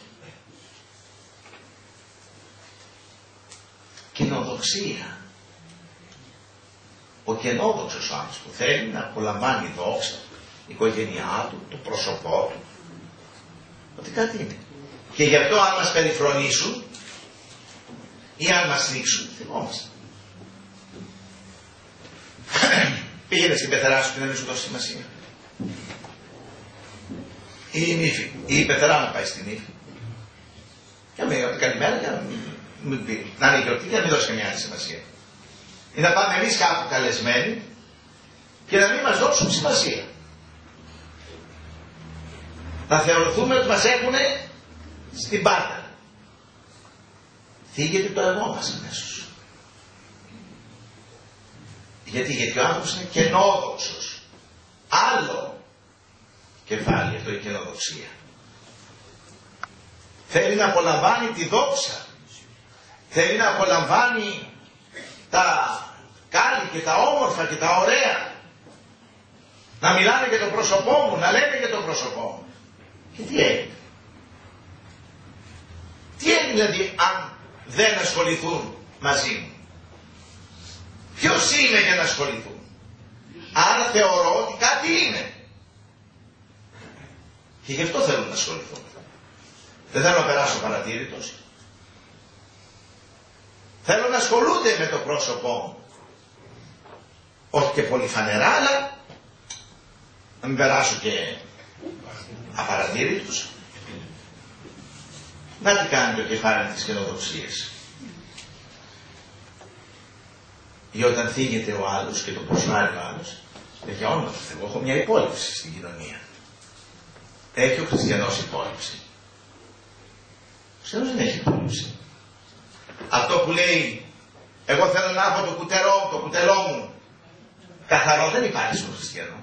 κοινοδοξία. Ο κενόδοξος άνθρωπος που θέλει να απολαμβάνει δόξα, η οικογένειά του, το πρόσωπό του, ότι κάτι είναι. Και γι' αυτό αν μας περιφρονήσουν ή αν μας λήξουν, θυμόμαστε. Πήγαινε στην πεθερά σου και να μην σου δώσει σημασία ή η νύφη, ή η πεθερά να πάει στην νύφη. Και να μην καλημέρα και να μην πει. Να είναι γιορτή και να μην δώσει καμιά άλλη σημασία. Ή να πάμε εμείς κάπου καλεσμένοι και να μην μας δώσουν σημασία. Να θεωρηθούμε ότι μας έχουν στην πάντα. Θίγεται το εγώ μας αμέσως. Γιατί, γιατί ο άνθρωπος είναι κενόδοξος. Άλλο κεφάλι, αυτό η καινοδοξία. Θέλει να απολαμβάνει τη δόξα. Θέλει να απολαμβάνει τα κάλλη και τα όμορφα και τα ωραία. Να μιλάνε για το πρόσωπό μου, να λένε για το πρόσωπό μου. Και τι έγινε; Τι έγινε δηλαδή αν δεν ασχοληθούν μαζί μου; Ποιος είναι για να ασχοληθούν; Αν θεωρώ ότι κάτι είναι. Και γι' αυτό θέλω να ασχοληθώ. Δεν θέλω να περάσω παρατήρητος. Θέλω να ασχολούνται με το πρόσωπό μου. Όχι και πολύ φανερά, αλλά να μην περάσω και απαρατήρητος. Να τι κάνει το κεφάλι της καινοδοξίας. ή όταν θίγεται ο άλλος και το προσβάλλει ο άλλος, για όνομα του Θεού, έχω μια υπόλοιψη στην κοινωνία. Έχει ο χριστιανός υπόλοιψη. Ο χριστιανός δεν έχει υπόλοιψη. Αυτό που λέει, εγώ θέλω να έχω το κουτερό, το κουτελό μου, καθαρό δεν υπάρχει στον χριστιανό.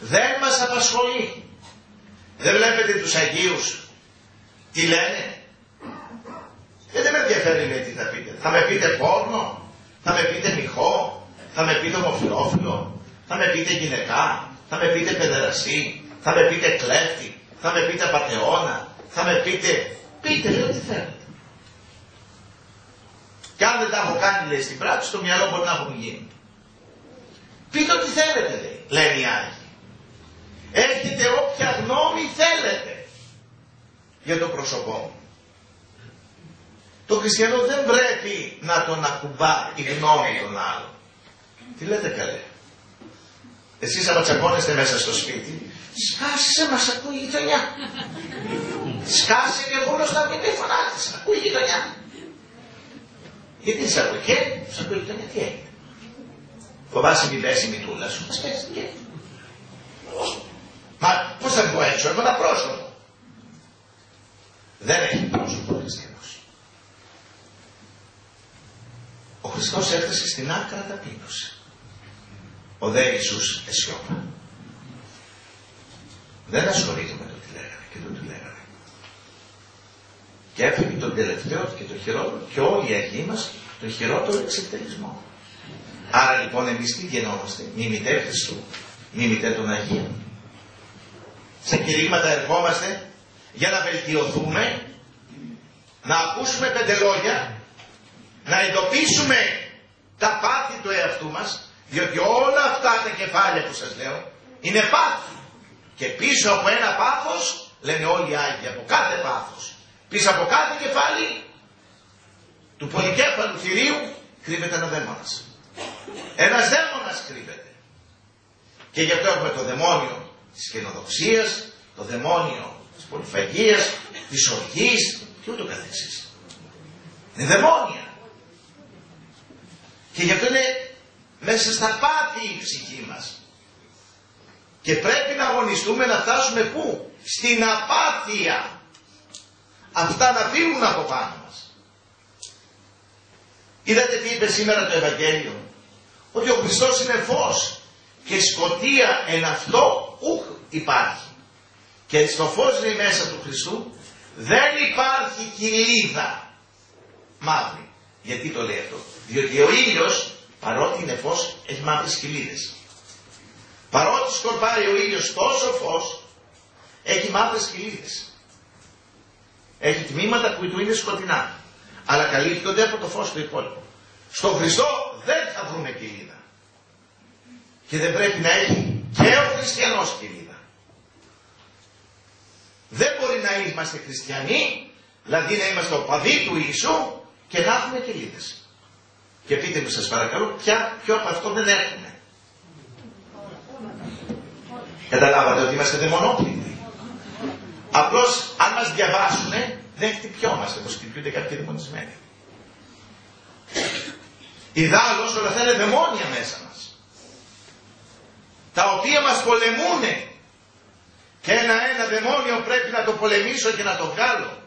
Δεν μας απασχολεί. Δεν βλέπετε τους Αγίους τι λένε. Και δεν με ενδιαφέρει λέει τι θα πείτε. Θα με πείτε πόρνο, θα με πείτε μυχό, θα με πείτε ομοφυλόφιλο, θα με πείτε γυναικά, θα με πείτε παιδεραστή, θα με πείτε κλέφτη, θα με πείτε πατεώνα, θα με πείτε, πείτε λέει ό,τι θέλετε. Και αν δεν τα έχω κάνει λέει στην πράξη, το μυαλό μπορεί να έχουν γίνει. Πείτε ό,τι θέλετε λέει, λένε οι Άγιοι. Έχετε όποια γνώμη θέλετε για το πρόσωπό μου. Το χριστιανό δεν πρέπει να τον ακουμπά η γνώμη των άλλων. Τι λέτε καλέ; Εσείς τσακώνεστε μέσα στο σπίτι, σκάσε μας ακούει η γειτονιά. σκάσε και εγώ στα μην φωνάζεις, ακούει η γειτονιά. Γιατί σε ακούει και, σε ακούει η γειτονιά, τι έγινε. Φοβάσαι μην πέσει η μητούλα σου, μας πέσει και. Μα πώς θα βγω έξω, έχω ένα πρόσωπο. Δεν έχει πρόσωπο ο χριστιανός. Ο Χριστός έφτασε στην άκρα ταπείνωση. Ο δε Ιησούς εσιώπα. Δεν ασχολείται με το τι λέγανε και το τι λέγανε. Και έφυγε τον τελευταίο και το χειρότερο και όλοι οι Αγίοι μας το χειρότερο εξευτελισμό. Άρα λοιπόν εμείς τι γεννόμαστε, μιμητέ Χριστού, μιμητέ των Αγίων. Σε κηρύγματα ερχόμαστε για να βελτιωθούμε, να ακούσουμε πέντε λόγια, να εντοπίσουμε τα πάθη του εαυτού μας, διότι όλα αυτά τα κεφάλαια που σας λέω είναι πάθη. Και πίσω από ένα πάθος, λένε όλοι οι Άγιοι, από κάθε πάθος, πίσω από κάθε κεφάλι του πολυκέφαλου θηρίου κρύβεται ένα δαίμονας. Ένας δαίμονας κρύβεται. Και γι' αυτό έχουμε το δαιμόνιο της καινοδοξίας, το δαιμόνιο της πολυφαγίας, της οργής και ούτω καθεξής. Είναι δαιμόνια. Και γι' αυτό είναι μέσα στα πάθη η ψυχή μας. Και πρέπει να αγωνιστούμε να φτάσουμε πού; Στην απάθεια. Αυτά να φύγουν από πάνω μας. Είδατε τι είπε σήμερα το Ευαγγέλιο; Ότι ο Χριστός είναι φως και σκοτία εν αυτό ούχ υπάρχει. Και στο φως λέει μέσα του Χριστού δεν υπάρχει κοιλίδα μαύρη. Γιατί το λέει αυτό; Διότι ο ήλιος παρότι είναι φως έχει μαύρες κοιλίδες. Παρότι σκορπάρει ο ήλιος τόσο φως έχει μαύρες κοιλίδες. Έχει τμήματα που του είναι σκοτεινά. Αλλά καλύπτονται από το φως του υπόλοιπου. Στον Χριστό δεν θα βρούμε κοιλίδα. Και δεν πρέπει να έχει και ο χριστιανός κοιλίδα. Δεν μπορεί να είμαστε χριστιανοί, δηλαδή να είμαστε οπαδοί του Ιησού και να έχουμε κοιλίδες. Και πείτε μου σας παρακαλώ, ποια, ποιο από αυτό δεν έχουμε. Καταλάβατε ότι είμαστε δαιμονόπλητοι. Απλώς αν μας διαβάσουν δεν χτυπιόμαστε όπως χτυπιούνται κάποιοι δαιμονισμένοι. Ιδάλλως όλα θα είναι δαιμόνια μέσα μας. Τα οποία μας πολεμούνε. Και ένα-ένα δαιμόνιο πρέπει να το πολεμήσω και να το βγάλω.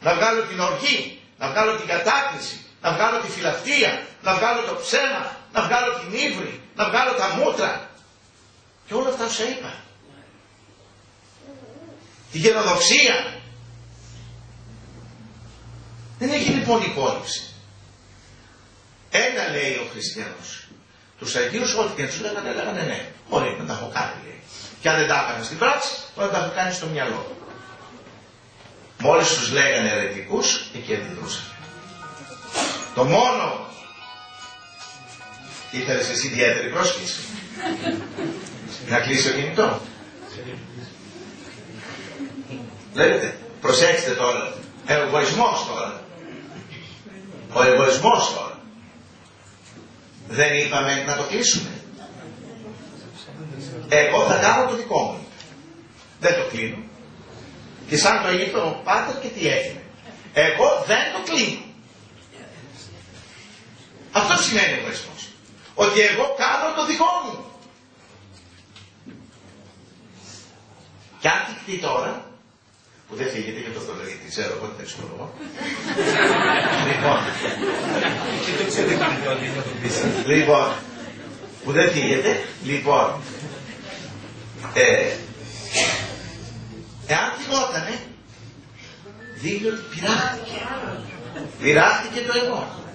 Να βγάλω την οργή, να βγάλω την κατάκριση, να βγάλω τη φυλακτία, να βγάλω το ψέμα, να βγάλω την ύβρη, να βγάλω τα μούτρα. Και όλα αυτά όσα είπα. Τη γενοδοξία. Δεν έχει λοιπόν υπόλοιψη. Ένα λέει ο χριστιανός. Τους Αγίους ό,τι και τους λέγανε, λέγανε ναι. Μπορεί να τα έχω κάνει λέει. Και αν δεν τα έκανα στην πράξη, τότε τα έχω κάνει στο μυαλό. Μόλις τους λέγανε ερετικούς, εκεί αντιδρούσαν. Το μόνο ήθελες εσύ ιδιαίτερη πρόσκληση. να κλείσει το κινητό. Βλέπετε, προσέξτε τώρα. Εγωισμός τώρα. Ο εγωισμός τώρα. Δεν είπαμε να το κλείσουμε. Εγώ θα κάνω το δικό μου. Δεν το κλείνω. Και σαν το είπε ο Πάτερ και τι έγινε. Εγώ δεν το κλείνω. Αυτό σημαίνει εγωισμός. Ότι εγώ κάνω το δικό μου. Και αν τυχθεί τώρα, που δεν φύγετε και το θέλω γιατί ξέρω εγώ δεν ξέρω λοιπόν, λοιπόν, που δεν φύγετε, λοιπόν, ε, εάν θυμότανε, δείχνει ότι πειράχτηκε. Πειράχτηκε το εγώ.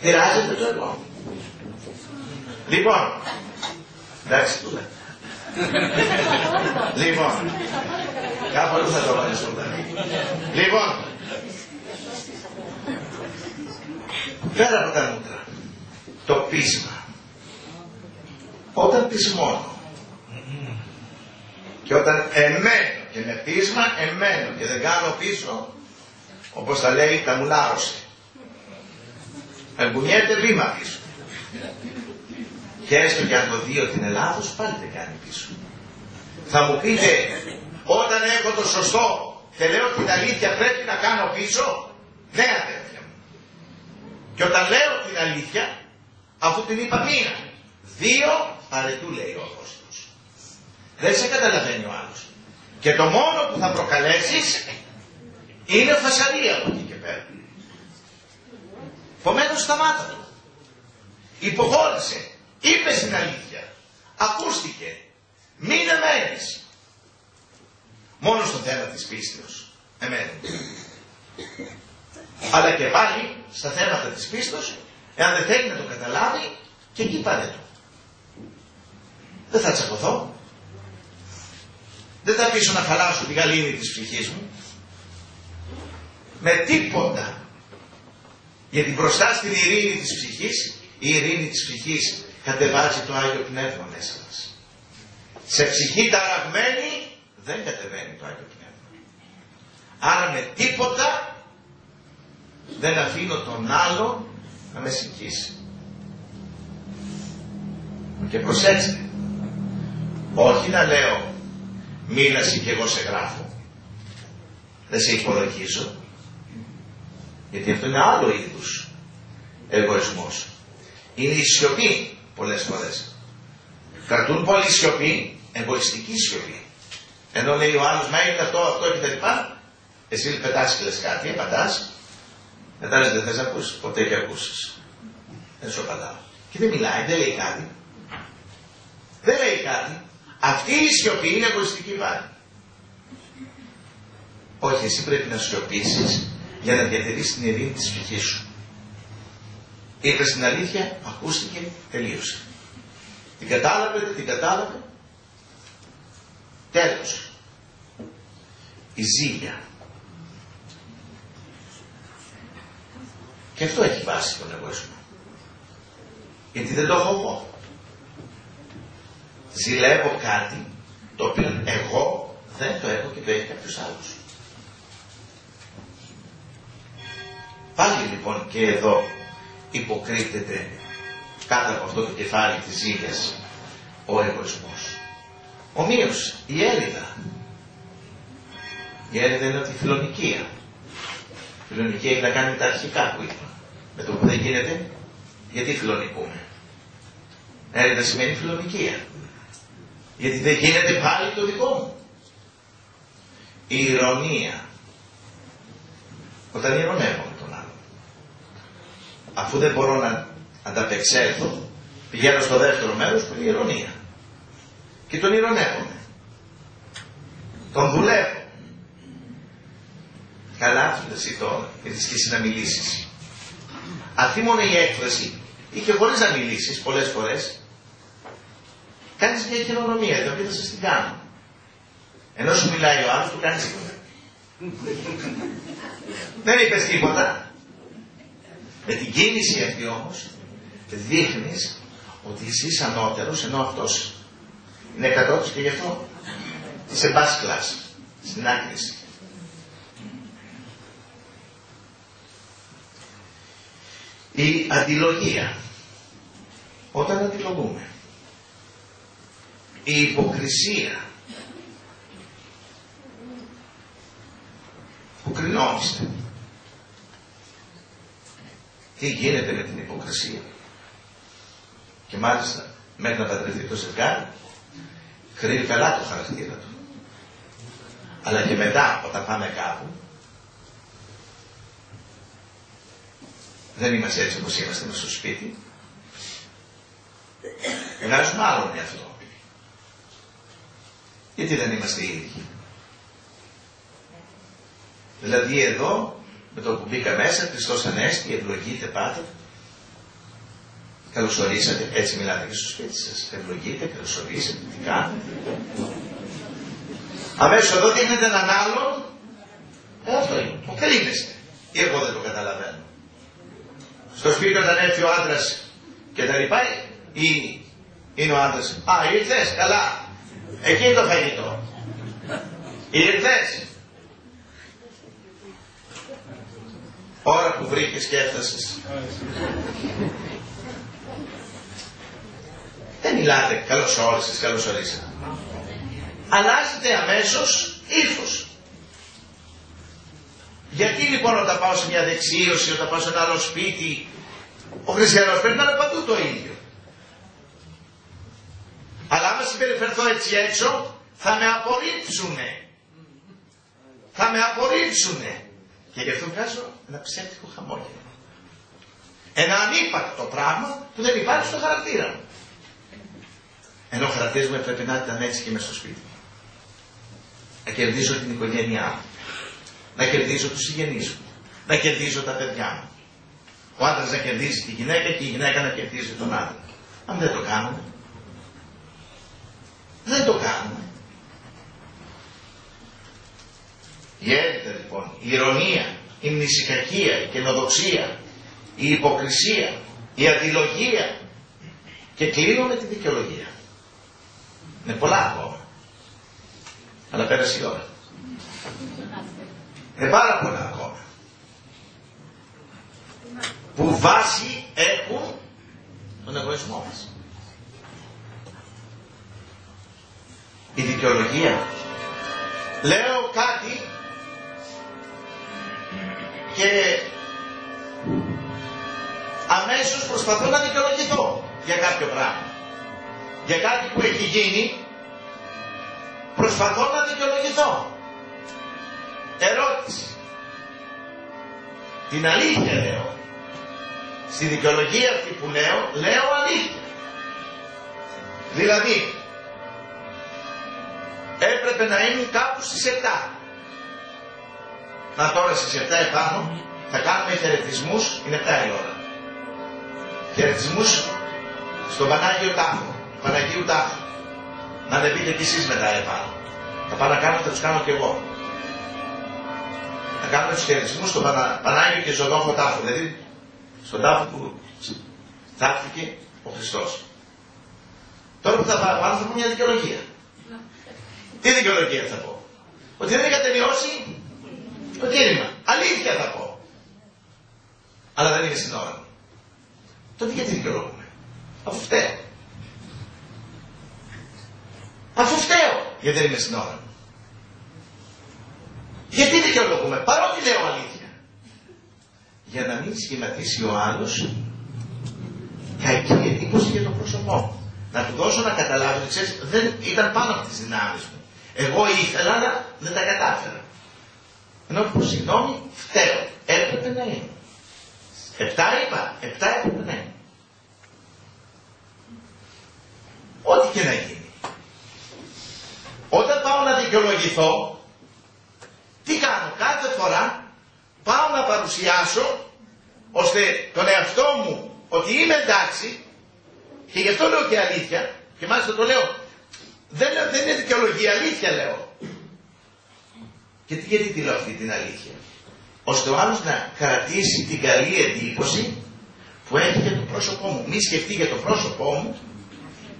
Πειράζεται το εγώ. Λοιπόν, εντάξει του λοιπόν, κάπου αλλού θα το βάλεις Λοιπόν, πέρα από τα μούτρα, το πείσμα. Όταν πεισμώνω και όταν εμένω και με πείσμα εμένω και δεν κάνω πίσω, όπως τα λέει τα μουλάρωσε. Εμπουνιέται βήμα πίσω. Και έστω και αν το δει ότι είναι λάθος, πάλι δεν κάνει πίσω. Θα μου πείτε, όταν έχω το σωστό και λέω την αλήθεια πρέπει να κάνω πίσω, ναι αδέρφια μου. Και όταν λέω την αλήθεια, αφού την είπα μία, δύο αρετού λέει ο Απόστολος. Δεν σε καταλαβαίνει ο άλλος. Και το μόνο που θα προκαλέσεις είναι φασαρία από εκεί και πέρα. Επομένως σταμάτα το. Υποχώρησε. Είπε την αλήθεια. Ακούστηκε. Μην εμένεις. Μόνο στο θέμα της πίστεως. Εμένεις. Αλλά και πάλι στα θέματα της πίστεως, εάν δεν θέλει να το καταλάβει, και εκεί πάρε το. Δεν θα τσακωθώ. Δεν θα πείσω να χαλάσω τη γαλήνη της ψυχής μου. Με τίποτα. Γιατί μπροστά στην ειρήνη της ψυχής, η ειρήνη της ψυχής κατεβάζει το Άγιο Πνεύμα μέσα μας. Σε ψυχή ταραγμένη δεν κατεβαίνει το Άγιο Πνεύμα. Άρα με τίποτα δεν αφήνω τον άλλο να με συγχύσει. Και προσέξτε, όχι να λέω μίλαση και εγώ σε γράφω. Δεν σε υπολογίζω. Γιατί αυτό είναι άλλο είδους εγωισμός. Είναι η σιωπή πολλές φορές. Κρατούν πολύ σιωπή, εγωιστική σιωπή. Ενώ λέει ο άλλος, μα είναι αυτό, αυτό και τα λοιπά. Εσύ πετάς και λες κάτι, απαντάς. Μετά λες δεν θες να ακούσεις, ποτέ και ακούσεις. Δεν σου απαντάω. Και δεν μιλάει, δεν λέει κάτι. Δεν λέει κάτι. Αυτή η σιωπή είναι εγωιστική πάλι. Όχι, εσύ πρέπει να σιωπήσεις για να διατηρήσεις την ειρήνη της ψυχής σου. Είπε την αλήθεια, ακούστηκε, τελείωσε. Την κατάλαβε, την κατάλαβε. Τέλος. Η ζήλια. Και αυτό έχει βάση τον εγωισμό. Γιατί δεν το έχω εγώ. Ζηλεύω κάτι το οποίο εγώ δεν το έχω και το έχει κάποιος άλλος. Και εδώ υποκρύπτεται κάτω από αυτό το κεφάλι της ζήλιας ο εγωισμός. Ομοίως η έρηδα. Η έρηδα είναι από τη φιλονικία. Η φιλονικία έχει να κάνει με τα αρχικά που είπα. Με το που δεν γίνεται, γιατί φιλονικούμε. Έρηδα σημαίνει φιλονικία. Γιατί δεν γίνεται πάλι το δικό μου. Η ηρωνία. Όταν ηρωνεύομαι τον άλλο. Αφού δεν μπορώ να ανταπεξέλθω, πηγαίνω στο δεύτερο μέρος που είναι η ηρωνία. Και τον ηρωνεύομαι. Τον δουλεύω. Καλά του εσύ τώρα, γιατί και να μιλήσεις. Αυτή μόνο η έκφραση, ή και χωρίς να μιλήσεις πολλές φορές, κάνεις μια χειρονομία, την οποία θα σας την κάνω. Ενώ σου μιλάει ο άλλος, του κάνεις τίποτα. Δεν είπες τίποτα. Με την κίνηση αυτή όμως, δείχνεις ότι εσύ είσαι ανώτερος, ενώ αυτός είναι κατώτος και γι' αυτό είσαι μπας κλάς, στην άκρηση. Η αντιλογία. Όταν αντιλογούμε η υποκρισία που κρινόμαστε τι γίνεται με την υποκρισία; Και μάλιστα μέχρι να παντρευτεί το ζευγάρι, κρύβει καλά το χαρακτήρα του. Αλλά και μετά όταν πάμε κάπου, δεν είμαστε έτσι όπως είμαστε μέσα στο σπίτι. Βγάζουμε άλλον εαυτό. Γιατί δεν είμαστε οι ίδιοι; Δηλαδή εδώ, με το που μπήκα μέσα, Χριστός Ανέστη, ευλογείτε πάτε, καλωσορίσατε, έτσι μιλάτε και στο σπίτι σας, ευλογείτε, καλωσορίσατε, τι κάνετε. Αμέσως εδώ δείχνετε έναν άλλον, ε, αυτό είναι, το κρίνεστε. Ή εγώ δεν το καταλαβαίνω. Στο σπίτι όταν έρθει ο άντρας και τα λοιπά, ή είναι ο άντρας, α, ήρθες, καλά, εκεί είναι το φαγητό. Ήρθες, ώρα που βρήκες και έφτασες. Δεν μιλάτε καλώς όρισες, καλώς ορίσατε. Αλλάζετε αμέσως ύφος. Γιατί λοιπόν όταν πάω σε μια δεξίωση, όταν πάω σε ένα άλλο σπίτι, ο χριστιανός πρέπει να είναι παντού το ίδιο. Αλλά άμα συμπεριφερθώ έτσι έξω, θα με απορρίψουνε. Θα με απορρίψουνε. Και γι' αυτό βγάζω ένα ψεύτικο χαμόγελο. Ένα ανύπαρκτο πράγμα που δεν υπάρχει στο χαρακτήρα μου. Ενώ ο χαρακτήρας μου πρέπει να ήταν έτσι και μέσα στο σπίτι μου. Να κερδίζω την οικογένειά μου. Να κερδίζω τους συγγενείς μου. Να κερδίζω τα παιδιά μου. Ο άντρας να κερδίζει τη γυναίκα και η γυναίκα να κερδίζει τον άντρα. Αν δεν το κάνουμε. Δεν το κάνουμε. Η έρητα λοιπόν, η ηρωνία, η μνησικακία, η καινοδοξία, η υποκρισία, η αντιλογία και κλείνω με τη δικαιολογία. Είναι πολλά ακόμα. Αλλά πέρασε η ώρα. Είναι πάρα πολλά ακόμα. Που βάση έχουν τον εγωισμό μας. Η δικαιολογία. Λέω κάτι και αμέσως προσπαθώ να δικαιολογηθώ για κάποιο πράγμα. Για κάτι που έχει γίνει προσπαθώ να δικαιολογηθώ. Ερώτηση. Την αλήθεια λέω. Στη δικαιολογία αυτή που λέω, λέω αλήθεια. Δηλαδή, έπρεπε να είναι κάπου στις 7. Να τώρα στις 7 επάνω θα κάνουμε χαιρετισμούς, είναι 7 η ώρα. Χαιρετισμούς στον Πανάγιο Τάφο, Παναγίου Τάφο. Να ανεβείτε κι εσείς μετά επάνω. Θα πάω να κάνω, θα τους κάνω κι εγώ. Θα κάνουμε τους χαιρετισμούς στον Πανα... Πανάγιο και Ζωδόφο Τάφο, δηλαδή στον τάφο που θαύτηκε ο Χριστός. Τώρα που θα πάω, θα πω μια δικαιολογία. Τι δικαιολογία θα πω; Ότι δεν είχατε μειώσει το κήρυμα. Αλήθεια θα πω. Αλλά δεν είναι στην ώρα μου. Τότε γιατί δικαιολογούμε; Αφού φταίω. Αφού φταίω γιατί δεν είμαι στην ώρα μου. Γιατί δικαιολογούμε; Παρότι λέω αλήθεια. Για να μην σχηματίσει ο άλλος κακή εντύπωση για το πρόσωπό μου. Να του δώσω να καταλάβει ότι ξέρεις δεν ήταν πάνω από τις δυνάμεις μου. Εγώ ήθελα αλλά δεν τα κατάφερα. Ενώ που συγγνώμη, φταίω. Έπρεπε να είναι. Επτά είπα, επτά έπρεπε να είναι. Ό,τι και να γίνει. Όταν πάω να δικαιολογηθώ, τι κάνω κάθε φορά, πάω να παρουσιάσω ώστε τον εαυτό μου ότι είμαι εντάξει και γι' αυτό λέω και αλήθεια και μάλιστα το λέω δεν, δεν είναι δικαιολογία, αλήθεια λέω. Γιατί, γιατί τη λέω αυτή την αλήθεια; Ώστε ο άλλος να κρατήσει την καλή εντύπωση που έχει για το πρόσωπό μου. Μη σκεφτεί για το πρόσωπό μου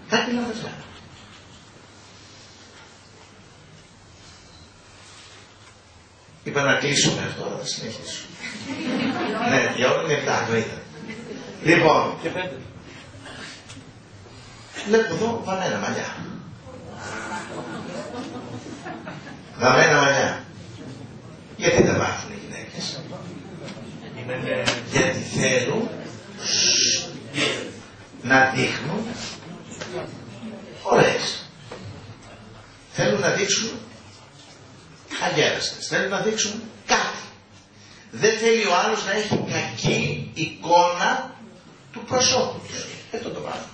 κάτι να δεν Είπα να κλείσουμε αυτό, αλλά θα συνεχίσω. ναι, για όλα είναι 7, το είδα. Λοιπόν, και πέντε. Βλέπω εδώ βαμμένα μαλλιά. Βαμμένα μαλλιά. Γιατί δεν μάθουν οι γυναίκες; Γιατί θέλουν να δείχνουν ωραίες. Θέλουν να δείξουν χαλιέραστες. Θέλουν να δείξουν κάτι. Δεν θέλει ο άλλος να έχει κακή εικόνα του προσώπου τους. Αυτό το πράγμα.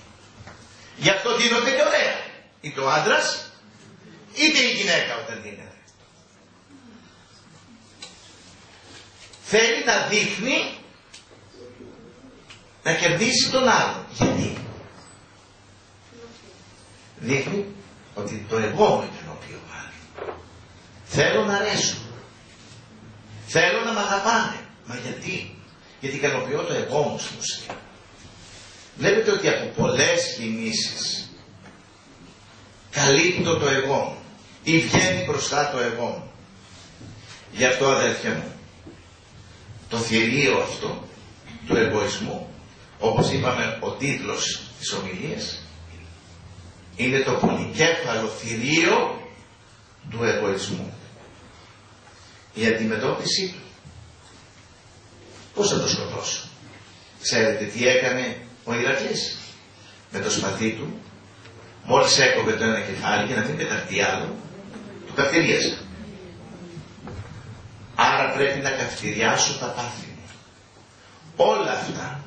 Γι' αυτό δίνονται και ωραία. Είτε ο άντρας, είτε η γυναίκα όταν είναι. Θέλει να δείχνει να κερδίσει τον άλλον. Γιατί; Δείχνει ότι το εγώ μου ικανοποιώ πάλι. Θέλω να αρέσω. Θέλω να με αγαπάνε. Μα γιατί; Γιατί ικανοποιώ το εγώ μου στην ουσία. Βλέπετε ότι από πολλές κινήσεις καλύπτω το εγώ μου ή βγαίνει μπροστά το εγώ μου. Γι' αυτό αδέρφια μου, το θηρίο αυτό του εγωισμού, όπως είπαμε ο τίτλος της ομιλίας, είναι το πολυκέφαλο θηρίο του εγωισμού. Η αντιμετώπιση του. Πώς θα το σκοτώσω; Ξέρετε τι έκανε ο Ηρακλής; Με το σπαθί του μόλις έκοβε το ένα κεφάλι για να μην πεταχτεί άλλο το καυτηρίασε. Άρα πρέπει να καυτηριάσω τα πάθη μου. Όλα αυτά.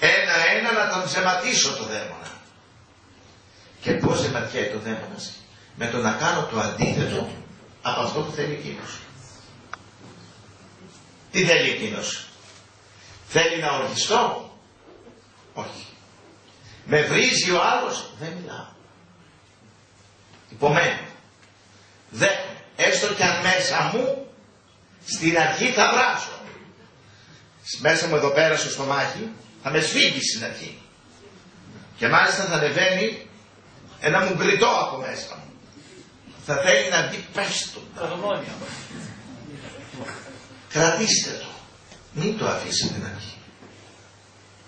Ένα-ένα να τον ζεματίσω το δαίμονα. Και πώς ζεματιάει το δαίμονας. Με το να κάνω το αντίθετο από αυτό που θέλει εκείνος. Τι θέλει εκείνος. Θέλει να οργιστώ; Όχι. Με βρίζει ο άλλος, δεν μιλάω. Υπομένω. Δέχομαι. Έστω και αν μέσα μου, στην αρχή θα βράσω. Μέσα μου εδώ πέρα στο στομάχι, θα με σφίγγει στην αρχή. Και μάλιστα θα ανεβαίνει ένα μου γκριτό από μέσα μου. Θα θέλει να βγει πες του. Κρατήστε το. Μην το αφήσετε να βγει.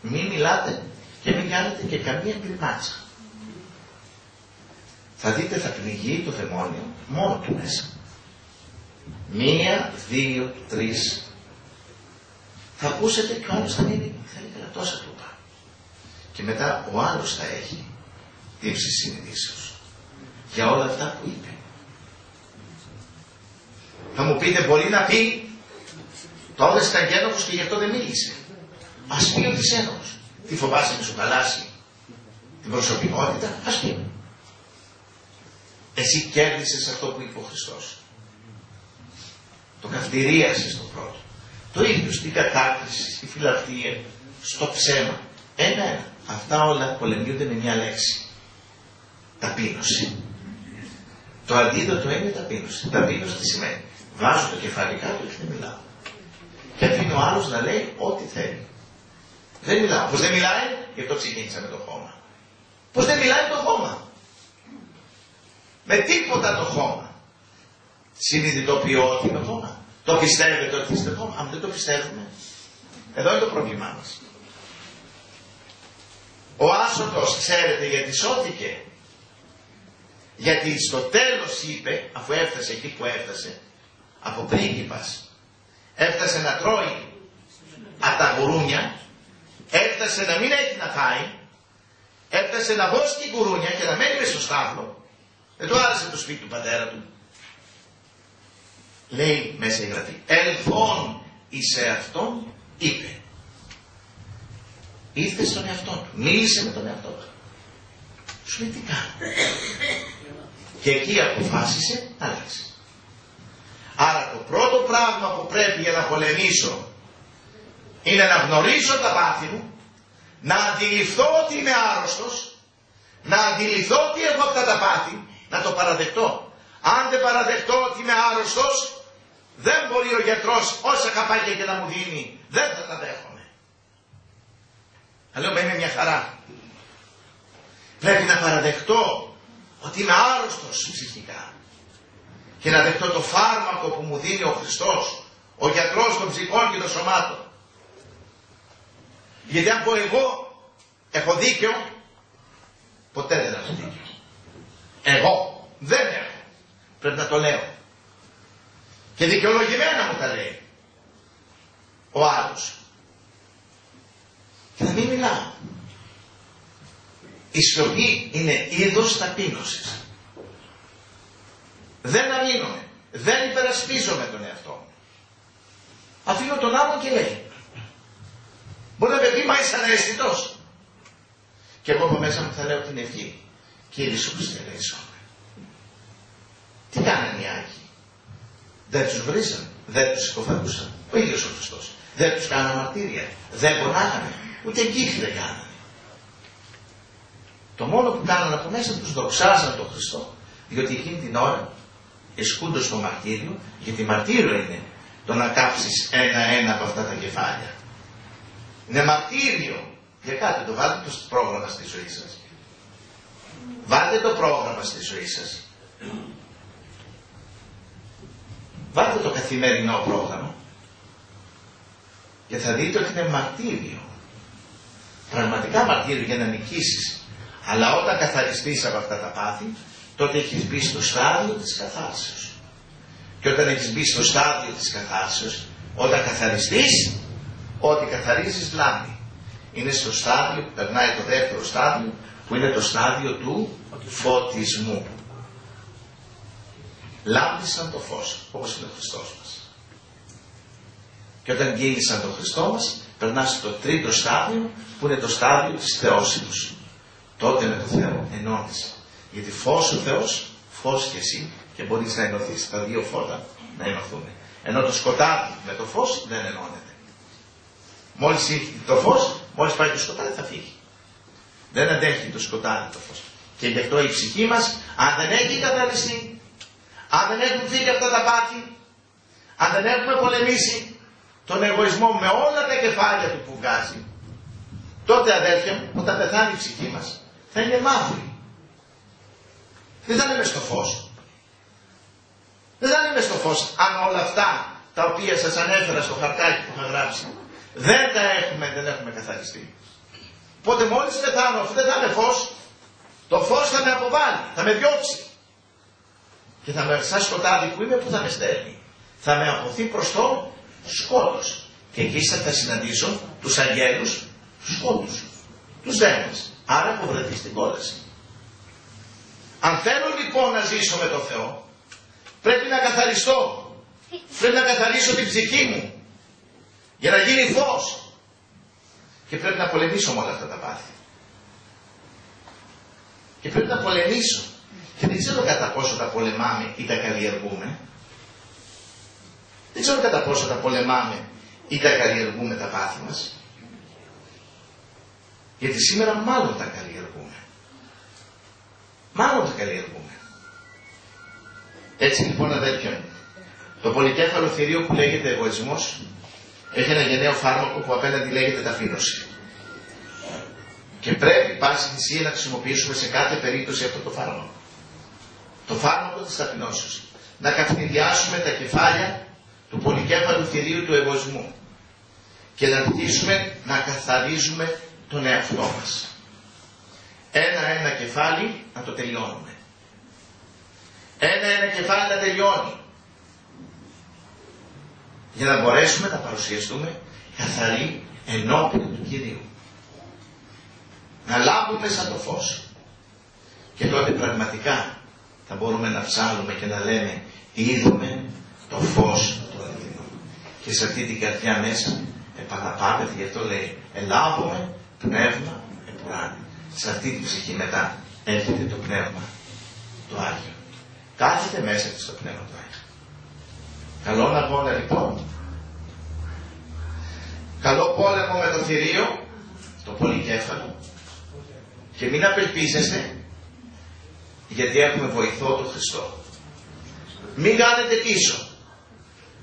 Μην μιλάτε και μην κάνετε και καμία γκριμάτσα. Θα δείτε θα πνιγεί το δαιμόνιο μόνο του μέσα. Μία, δύο, τρεις. Θα ακούσετε και ο άλλος θα μείνει. Θέλει καλά τόσα του είπα. Και μετά ο άλλος θα έχει τύψη συνειδήσεως. Για όλα αυτά που είπε. Θα μου πείτε μπορεί να πει τότε ήταν γένοχος και γι' αυτό δεν μίλησε. Ας πει ότι είσαι ένοχος. Τι φοβάσαι να σου καλάσει την προσωπικότητα. Ας πει. Εσύ κέρδισες αυτό που είπε ο Χριστός. Το καυτηρίασες το πρώτο. Το ίδιο στην κατάκριση, στη φυλακτία, στο ψέμα. Ένα-ένα. Αυτά όλα πολεμιούνται με μια λέξη. Ταπείνωση. Το αντίδοτο είναι ταπείνωση. Ταπείνωση τι σημαίνει. Βάζω το κεφάλι κάτω και δεν μιλάω. Και αφήνω ο άλλος να λέει ό,τι θέλει. Δεν μιλάω. Πώς δεν μιλάει, γι' αυτό ξεκίνησα με το χώμα. Πώς δεν μιλάει το χώμα; Με τίποτα το χώμα. Συνειδητοποιώ ότι είναι το χώμα. Το πιστεύετε ότι είστε χώμα. Αν δεν το πιστεύουμε, εδώ είναι το πρόβλημά μας. Ο άσωτος ξέρετε γιατί σώθηκε. Γιατί στο τέλος είπε, αφού έφτασε εκεί που έφτασε, από πρίγκιπας, έφτασε να τρώει από τα γουρούνια έφτασε να μην έχει να φάει, έφτασε να δώσει την κουρούνια και να μένει στο στάβλο. Δεν του άρεσε το σπίτι του πατέρα του. Λέει μέσα η γραφή, ελθόν εις αυτόν είπε. Ήρθες στον εαυτό του, μίλησε με τον εαυτό του. Σου λέει τι κάνω. Και εκεί αποφάσισε, άλλαξε. Άρα το πρώτο πράγμα που πρέπει για να πολεμήσω είναι να γνωρίσω τα πάθη μου, να αντιληφθώ ότι είμαι άρρωστος, να αντιληφθώ ότι έχω αυτά τα πάθη, να το παραδεχτώ. Αν δεν παραδεχτώ ότι είμαι άρρωστος, δεν μπορεί ο γιατρός όσα καπάκια και να μου δίνει, δεν θα τα δέχομαι. Θα λέω, είναι μια χαρά. Πρέπει να παραδεχτώ ότι είμαι άρρωστος ψυχικά και να δεχτώ το φάρμακο που μου δίνει ο Χριστός, ο γιατρός των ψυχών και των σωμάτων. Γιατί αν πω εγώ έχω δίκιο, ποτέ δεν έχω δίκιο. Εγώ δεν έχω. Πρέπει να το λέω. Και δικαιολογημένα μου τα λέει. Ο άλλος. Και να μην μιλάω. Η σιωπή είναι είδος ταπείνωσης. Δεν αμήνομαι. Δεν υπερασπίζομαι τον εαυτό μου. Αφήνω τον άλλον και λέει. Μπορεί να με πει, μα είσαι αναισθητός. Και εγώ από μέσα μου θα λέω την ευχή. Κύριε σου Χριστέ, Τι κάνανε οι Άγιοι; Δεν τους βρίζαν, δεν τους συκοφαντούσαν. Ο ίδιος ο Χριστός. Δεν τους κάνανε μαρτύρια. Δεν πονάγανε. Ούτε εκεί δεν κάνανε. Το μόνο που κάνανε από μέσα τους δοξάζαν τον Χριστό. Διότι εκείνη την ώρα εσκούντος το μαρτύριο, γιατί μαρτύριο είναι το να κάψεις ένα-ένα από αυτά τα κεφάλια. Είναι μαρτύριο. Για κάτι το βάλτε το πρόγραμμα στη ζωή σας. Βάλτε το πρόγραμμα στη ζωή σας. Βάλτε το καθημερινό πρόγραμμα και θα δείτε ότι είναι μαρτύριο. Πραγματικά μαρτύριο για να νικήσεις. Αλλά όταν καθαριστείς από αυτά τα πάθη, τότε έχεις μπει στο στάδιο της καθάρσεως. Και όταν έχεις μπει στο στάδιο της καθάρσεως, όταν καθαριστείς, ό,τι καθαρίζεις λάμπει. Είναι στο στάδιο που περνάει το δεύτερο στάδιο, που είναι το στάδιο του φωτισμού. Λάμπησαν το φως, όπως είναι ο Χριστός μας. Και όταν γίνησαν τον Χριστό μας, περνάς στο τρίτο στάδιο, που είναι το στάδιο της θεώσιμος. Τότε με το Θεό ενώνεσαι. Γιατί φως ο Θεός, φως και εσύ και μπορείς να ενωθείς. Τα δύο φώτα να ενωθούν. Ενώ το σκοτάδι με το φως δεν ενώνεται. Μόλις ήρθε το φως, μόλις πάει το σκοτάδι θα φύγει. Δεν αντέχει το σκοτάδι το φως. Και γι' αυτό η ψυχή μας, αν δεν έχει καθαριστεί, αν δεν έχουν φύγει αυτά τα πάθη, αν δεν έχουμε πολεμήσει τον εγωισμό με όλα τα κεφάλια του που βγάζει, τότε αδέρφια μου, όταν πεθάνει η ψυχή μας, θα είναι μαύρη. Δεν θα είναι στο φως. Δεν θα είναι στο φως αν όλα αυτά τα οποία σας ανέφερα στο χαρτάκι που είχα γράψει δεν τα έχουμε, δεν έχουμε καθαριστεί. Οπότε μόλις πεθάνω, αφού δεν θα είναι φως, το φως θα με αποβάλει, θα με διώξει. Και θα με, σαν σκοτάδι που είμαι, που θα με στέλνει. Θα με αποθεί προς το σκότος. Και εκεί θα συναντήσω τους αγγέλους, τους σκότους, τους δέμες. Άρα έχω βρεθεί στην κόλαση. Αν θέλω λοιπόν να ζήσω με τον Θεό, πρέπει να καθαριστώ. Πρέπει να καθαρίσω την ψυχή μου για να γίνει φως. Και πρέπει να πολεμήσω με όλα αυτά τα πάθη. Και πρέπει να πολεμήσω. Και δεν ξέρω κατά πόσο τα πολεμάμε ή τα καλλιεργούμε. Δεν ξέρω κατά πόσο τα πολεμάμε ή τα καλλιεργούμε τα πάθη μας. Γιατί σήμερα μάλλον τα καλλιεργούμε. Μάλλον τα καλλιεργούμε. Έτσι λοιπόν αδέρφια μου, το πολυκέφαλο θηρίο που λέγεται εγωισμός έχει ένα γενναίο φάρμακο που απέναντι λέγεται ταπείνωση. Και πρέπει πάση θυσία να χρησιμοποιήσουμε σε κάθε περίπτωση αυτό το φάρμακο. Το φάρμακο της ταπεινώσεως. Να καυτηριάσουμε τα κεφάλια του πολυκέφαλου θηρίου του εγωισμού και να αρχίσουμε να καθαρίζουμε τον εαυτό μας. Ένα-ένα κεφάλι να το τελειώνουμε. Ένα-ένα κεφάλι να τελειώνει. Για να μπορέσουμε να παρουσιαστούμε καθαροί ενώπιον του Κυρίου. Να λάβουμε σαν το φως. Και τότε πραγματικά θα μπορούμε να ψάλουμε και να λέμε είδαμε το φως του Αγίου. Και σε αυτή την καρδιά μέσα επαναπάβεται, γι' αυτό λέει ελάβουμε πνεύμα επουράνει. Σε αυτή την ψυχή μετά έρχεται το πνεύμα το Άγιο. Κάθεται μέσα της το πνεύμα του Άγιο. Καλό αγώνα λοιπόν. Καλό πόλεμο με το θηρίο, το πολυκέφαλο. Και μην απελπίζεστε, γιατί έχουμε βοηθό το Χριστό. Μην κάνετε πίσω.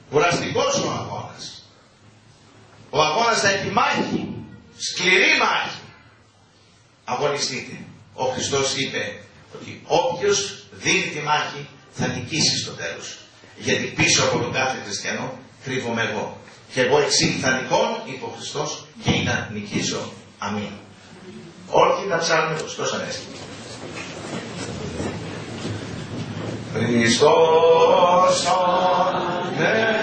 Κουραστικός ο αγώνας. Ο αγώνας θα έχει μάχη. Σκληρή μάχη. Αγωνιστείτε. Ο Χριστός είπε ότι όποιος δίνει τη μάχη θα νικήσει στο τέλος. Γιατί πίσω από τον κάθε χριστιανό κρύβομαι εγώ. Και εγώ εξήλθα νικών, είπε ο Χριστός, και να νικήσω. Αμήν. Όλοι να ψάχνουμε το Χριστός Ανέστη. Χριστός Ανέστη.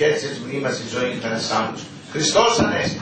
Και έτσι μνήμας η ζωή χαρεσάμους. Χριστός ανέστη.